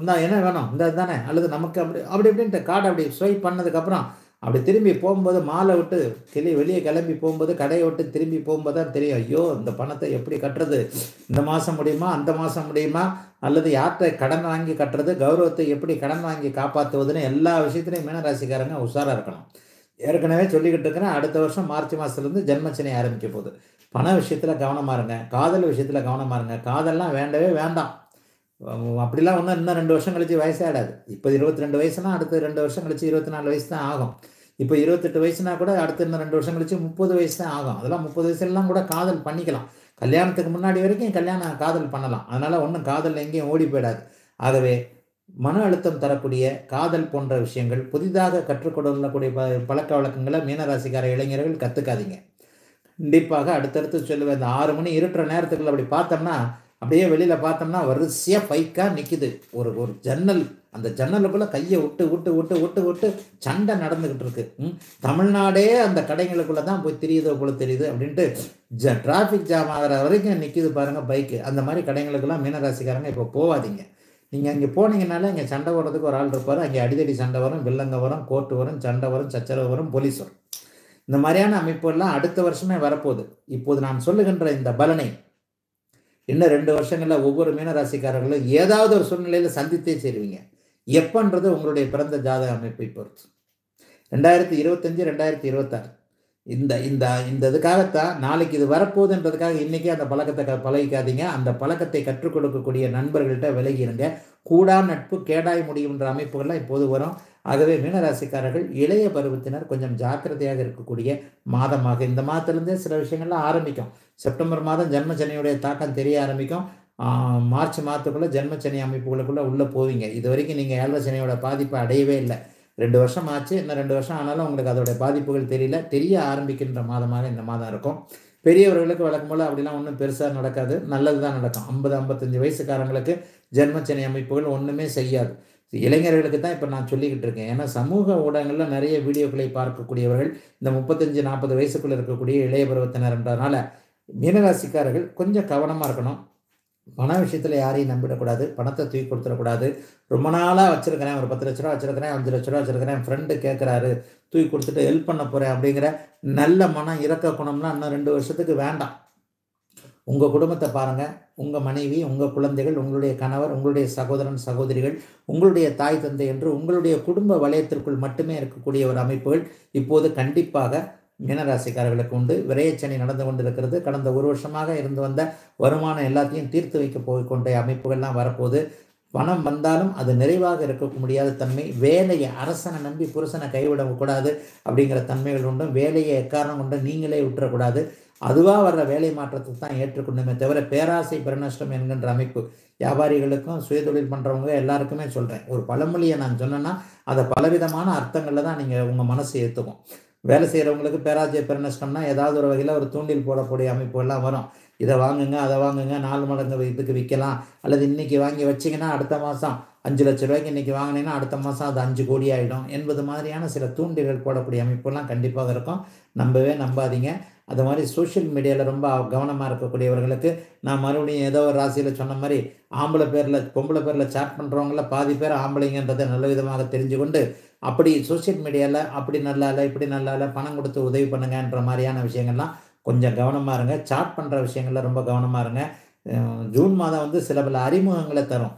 இந்தா என்ன வேணும்? இந்த தானே அல்லது நமக்கு அப்படி அப்படி இப்படின்ட்டு கார்டை அப்படி ஸ்வைப் பண்ணதுக்கப்புறம் அப்படி திரும்பி போகும்போது மாலை விட்டு கிளி வெளியே கிளம்பி போகும்போது கடையை விட்டு திரும்பி போகும்போது தான் தெரியும் ஐயோ இந்த பணத்தை எப்படி கட்டுறது? இந்த மாதம் முடியுமா? அந்த மாதம் முடியுமா? அல்லது யார்கிட்ட கடன் வாங்கி கட்டுறது? கௌரவத்தை எப்படி கடன் வாங்கி காப்பாற்றுவதுன்னு எல்லா விஷயத்துலையும் மீனராசிக்காரங்க உஷாராக இருக்கணும். ஏற்கனவே சொல்லிக்கிட்டு இருக்கிறேன் அடுத்த வருஷம் மார்ச் மாதத்துலேருந்து ஜென்மச்சனை ஆரம்பிக்க போகுது. பண விஷயத்தில் கவனமாக இருங்க காதல் விஷயத்தில் கவனமாக இருங்க. காதல்லாம் வேண்டவே வேண்டாம். அப்படிலாம் ஒன்றும் இன்னும் ரெண்டு வருஷம் கழிச்சு வயசாகிடாது இப்போ இருபத்தி ரெண்டு வயசுனா அடுத்த ரெண்டு வருஷம் கழிச்சு இருபத்தி நாலு வயசு தான் ஆகும். இப்போ இருபத்தெட்டு வயசுனா கூட அடுத்த இன்னும் ரெண்டு வருஷம் கழிச்சு முப்பது வயசு தான் ஆகும். அதெல்லாம் முப்பது வயசுலாம் கூட காதல் பண்ணிக்கலாம். கல்யாணத்துக்கு முன்னாடி வரைக்கும் கல்யாணம் காதல் பண்ணலாம். அதனால் ஒன்றும் காதல் எங்கேயும் ஓடி போயிடாது. ஆகவே மன அழுத்தம் தரக்கூடிய காதல் போன்ற விஷயங்கள் புதிதாக கற்றுக்கொள்ளக்கூடிய ப பழக்க வழக்கங்களை மீனராசிக்கார இளைஞர்கள் கற்றுக்காதீங்க கண்டிப்பாக அடுத்தடுத்து சொல்லுவேன். இந்த ஆறு மணி இருட்டுற நேரத்துக்குள்ள அப்படி பார்த்தோம்னா அப்படியே வெளியில் பார்த்தோம்னா வரிசையாக பைக்காக நிற்கிது ஒரு ஒரு ஜன்னல். அந்த ஜன்னலுக்குள்ளே கையை விட்டு விட்டு விட்டு விட்டு விட்டு சண்டை நடந்துக்கிட்டு இருக்கு. ம்? தமிழ்நாடே அந்த கடைங்களுக்குள்ளே தான் போய் தெரியுதோ போல தெரியுது அப்படின்ட்டு ஜ டிராஃபிக் ஜாம் ஆகிற வரைக்கும் நிற்கிது பாருங்கள் பைக்கு அந்த மாதிரி கடைங்களுக்கெல்லாம் மீனராசிக்காரங்க இப்போ போகாதீங்க நீங்கள் அங்கே போனீங்கனாலே இங்கே சண்டை வர்றதுக்கு ஒரு ஆள் இருப்பார். அங்கே அடிதடி சண்டை வரும் வில்லங்க வரும் கோர்ட்டு வரும் சண்டை வரும் சச்சரவு வரும் போலீஸ் வரும். இந்த மாதிரியான அமைப்புகள்லாம் அடுத்த வருஷமே வரப்போகுது. இப்போது நான் சொல்லுகின்ற இந்த பலனை இன்னும் ரெண்டு வருஷங்களில் ஒவ்வொரு மீனராசிக்காரர்களும் ஏதாவது ஒரு சூழ்நிலையில் சந்தித்தே சேருவீங்க. எப்பன்றது உங்களுடைய பிறந்த ஜாதக அமைப்பை பொறுத்து. ரெண்டாயிரத்தி இருபத்தஞ்சு ரெண்டாயிரத்தி இருபத்தாறு. இந்த இந்த இந்த இதுக்காகத்தான் நாளைக்கு இது வரப்போகுதுன்றதுக்காக இன்றைக்கே அந்த பழக்கத்தை க பழகிக்காதீங்க. அந்த பழக்கத்தை கற்றுக் கொடுக்கக்கூடிய நண்பர்கள்ட்ட விலகிடுங்க கூடா நட்பு கேடாய் முடியுன்ற அமைப்புகள்லாம் இப்போது வரும். ஆகவே மீனராசிக்காரர்கள் இளைய பருவத்தினர் கொஞ்சம் ஜாக்கிரதையாக இருக்கக்கூடிய மாதமாக. இந்த மாதத்துலேருந்தே சில விஷயங்கள்லாம் ஆரம்பிக்கும். செப்டம்பர் மாதம் ஜென்மச்சனையுடைய தாக்கம் தெரிய ஆரம்பிக்கும். மார்ச் மாதத்துக்குள்ளே ஜென்மச்சனை அமைப்புகளுக்குள்ளே உள்ளே போவீங்க. இது வரைக்கும் நீங்கள் ஏழரை சனியோட பாதிப்பை அடையவே இல்லை. ரெண்டு வருஷம் ஆச்சு இன்னும் ரெண்டு வருஷம் ஆனாலும் உங்களுக்கு அதோடைய பாதிப்புகள் தெரியல. தெரிய ஆரம்பிக்கின்ற மாதமாக இந்த மாதம் இருக்கும். பெரியவர்களுக்கு வழக்கம் போல் அப்படிலாம் ஒன்றும் பெருசாக நடக்காது. நல்லது தான் நடக்கும். ஐம்பது ஐம்பத்தஞ்சு வயசுக்காரங்களுக்கு ஜென்மச்சனை அமைப்புகள் ஒன்றுமே செய்யாது. இளைஞர்களுக்கு தான் இப்போ நான் சொல்லிக்கிட்டு இருக்கேன். ஏன்னா சமூக ஊடகங்களில் நிறைய வீடியோக்களை பார்க்கக்கூடியவர்கள் இந்த முப்பத்தஞ்சு நாற்பது வயசுக்குள்ளே இருக்கக்கூடிய இளைய பருவத்தினர்ன்றதுனால மீனராசிக்காரர்கள் கொஞ்சம் கவனமாக இருக்கணும். பண விஷயத்தில் யாரையும் நம்பிடக்கூடாது. பணத்தை தூக்கி கொடுத்துடக்கூடாது. ரொம்ப நாளாக வச்சுருக்கிறேன். ஒரு பத்து லட்ச ரூபா வச்சுருக்கிறேன். அஞ்சு லட்ச ரூபா வச்சுருக்கிறேன். ஃப்ரெண்டு கேட்குறாரு தூக்கி கொடுத்துட்டு ஹெல்ப் பண்ண போகிறேன் அப்படிங்கிற நல்ல மனம் இறக்க குணம்லாம் இன்னும் ரெண்டு வருஷத்துக்கு வேண்டாம். உங்கள் குடும்பத்தை பாருங்கள் உங்கள் மனைவி உங்கள் குழந்தைகள் உங்களுடைய கணவர் உங்களுடைய சகோதரன் சகோதரிகள் உங்களுடைய தாய் தந்தை என்று உங்களுடைய குடும்ப வலயத்திற்குள் மட்டுமே இருக்கக்கூடிய ஒரு அமைப்புகள் இப்போது கண்டிப்பாக மீனராசிக்காரர்களுக்கு உண்டு. விரையச்சனி நடந்து கொண்டிருக்கிறது. கடந்த ஒரு வருஷமாக இருந்து வந்த வருமானம் எல்லாத்தையும் தீர்த்து வைக்க போய்கொண்ட அமைப்புகள்லாம் வரப்போகுது. பணம் வந்தாலும் அது நிறைவாக இருக்க முடியாத தன்மை. வேலையை அரசனை நம்பி புருஷனை கைவிடக்கூடாது அப்படிங்கிற தன்மைகள் உண்டும். வேலையை எக்காரணம் கொண்டு நீங்களே விட்டுறக்கூடாது. அதுவாக வர்ற வேலை மாற்றத்தை தான் ஏற்றுக்கொண்டுமே தவிர பேராசை பெருநஷ்டம் என்கின்ற அமைப்பு வியாபாரிகளுக்கும் சுயதொழில் பண்ணுறவங்க எல்லாருக்குமே சொல்கிறேன் ஒரு பழமொழியை நான் சொன்னேன்னா அதை பலவிதமான அர்த்தங்களில் தான் நீங்கள் உங்கள் மனசு ஏற்றுக்கும் வேலை செய்கிறவங்களுக்கு பேராசை பெருநஷ்டம்னா ஏதாவது ஒரு வகையில் ஒரு தூண்டில் போடக்கூடிய அமைப்பு எல்லாம் வரும். இதை வாங்குங்க அதை வாங்குங்க நாலு மடங்கு இதுக்கு விற்கலாம். அல்லது இன்றைக்கி வாங்கி வச்சிங்கன்னா அடுத்த மாதம் அஞ்சு லட்ச ரூபாய்க்கு இன்றைக்கி வாங்கினீங்கன்னா அடுத்த மாதம் அது அஞ்சு கோடி ஆகிடும் என்பது மாதிரியான சில தூண்டிகள் போடக்கூடிய அமைப்புலாம் கண்டிப்பாக இருக்கும். நம்பவே நம்பாதீங்க. அது மாதிரி சோஷியல் மீடியாவில் ரொம்ப கவனமாக இருக்கக்கூடியவர்களுக்கு நான் மறுபடியும் ஏதோ ஒரு ராசியில் சொன்ன மாதிரி ஆம்பளை பேரில் பொம்பளை பேரில் சாட் பண்ணுறவங்கள பாதி பேர் ஆம்பளைங்கன்றதை நல்ல விதமாக தெரிஞ்சு கொண்டு அப்படி சோஷியல் மீடியாவில் அப்படி நல்லா இல்லை இப்படி நல்லா இல்லை பணம் கொடுத்து உதவி பண்ணுங்கன்ற மாதிரியான விஷயங்கள்லாம் கொஞ்சம் கவனமாக இருங்க. சாட் பண்ணுற விஷயங்களில் ரொம்ப கவனமாக இருங்க. ஜூன் மாதம் வந்து சில பல அறிமுகங்களை தரும்.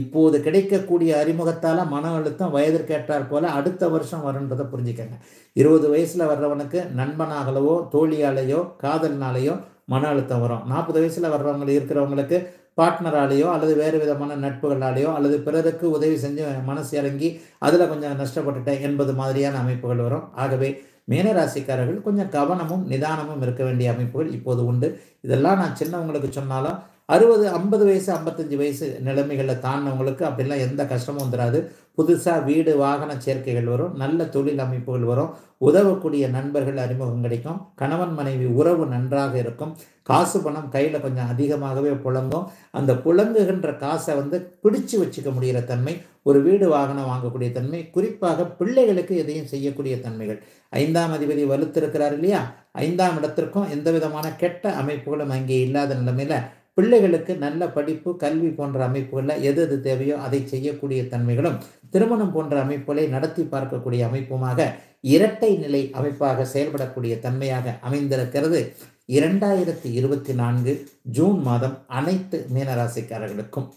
இப்போது கிடைக்கக்கூடிய அறிமுகத்தால் மன அழுத்தம் வயதிற்கேற்றாற் போல அடுத்த வருஷம் வருன்றதை புரிஞ்சுக்கங்க. இருபது வயசில் வர்றவனுக்கு நண்பனாகலவோ தோழியாலேயோ காதல்னாலேயோ மன அழுத்தம் வரும். நாற்பது வயசில் வர்றவங்க இருக்கிறவங்களுக்கு பார்ட்னராலேயோ அல்லது வேறு விதமான நட்புகளாலேயோ அல்லது பிறருக்கு உதவி செஞ்சு மனசு இறங்கி அதில் கொஞ்சம் நஷ்டப்பட்டுட்டேன் என்பது மாதிரியான அமைப்புகள் வரும். ஆகவே மீனராசிக்காரர்கள் கொஞ்சம் கவனமும் நிதானமும் இருக்க வேண்டிய அமைப்புகள் இப்போது உண்டு. இதெல்லாம் நான் சின்னவங்களுக்கு சொன்னாலும் அறுபது ஐம்பது வயசு ஐம்பத்தஞ்சு வயசு நிலைமைகளில் தாண்டினவங்களுக்கு அப்படிலாம் எந்த கஷ்டமும் வந்துடாது புதுசாக வீடு வாகன சேர்க்கைகள் வரும் நல்ல தொழில் அமைப்புகள் வரும். உதவக்கூடிய நண்பர்கள் அறிமுகம் கிடைக்கும். கணவன் மனைவி உறவு நன்றாக இருக்கும். காசு பணம் கையில் கொஞ்சம் அதிகமாகவே புழங்கும். அந்த புழங்குகின்ற காசை வந்து பிடிச்சு வச்சுக்க முடிகிற தன்மை ஒரு வீடு வாகனம் வாங்கக்கூடிய தன்மை குறிப்பாக பிள்ளைகளுக்கு எதையும் செய்யக்கூடிய தன்மைகள். ஐந்தாம் அதிபதி வலுத்திருக்கிறார் இல்லையா? ஐந்தாம் இடத்திற்கும் எந்த விதமான கெட்ட அமைப்புகளும் அங்கே இல்லாத நிலைமையில் பிள்ளைகளுக்கு நல்ல படிப்பு கல்வி போன்ற அமைப்புகளில் எது எது தேவையோ அதை செய்யக்கூடிய தன்மைகளும் திருமணம் போன்ற அமைப்புகளை நடத்தி பார்க்கக்கூடிய அமைப்புமாக இரட்டை நிலை அமைப்பாக செயல்படக்கூடிய தன்மையாக அமைந்திருக்கிறது. இரண்டாயிரத்தி இருபத்தி நான்கு ஜூன் மாதம் அனைத்து மீனராசிக்காரர்களுக்கும்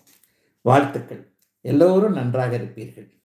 வாழ்த்துக்கள். எல்லோரும் நன்றாக இருப்பீர்கள்.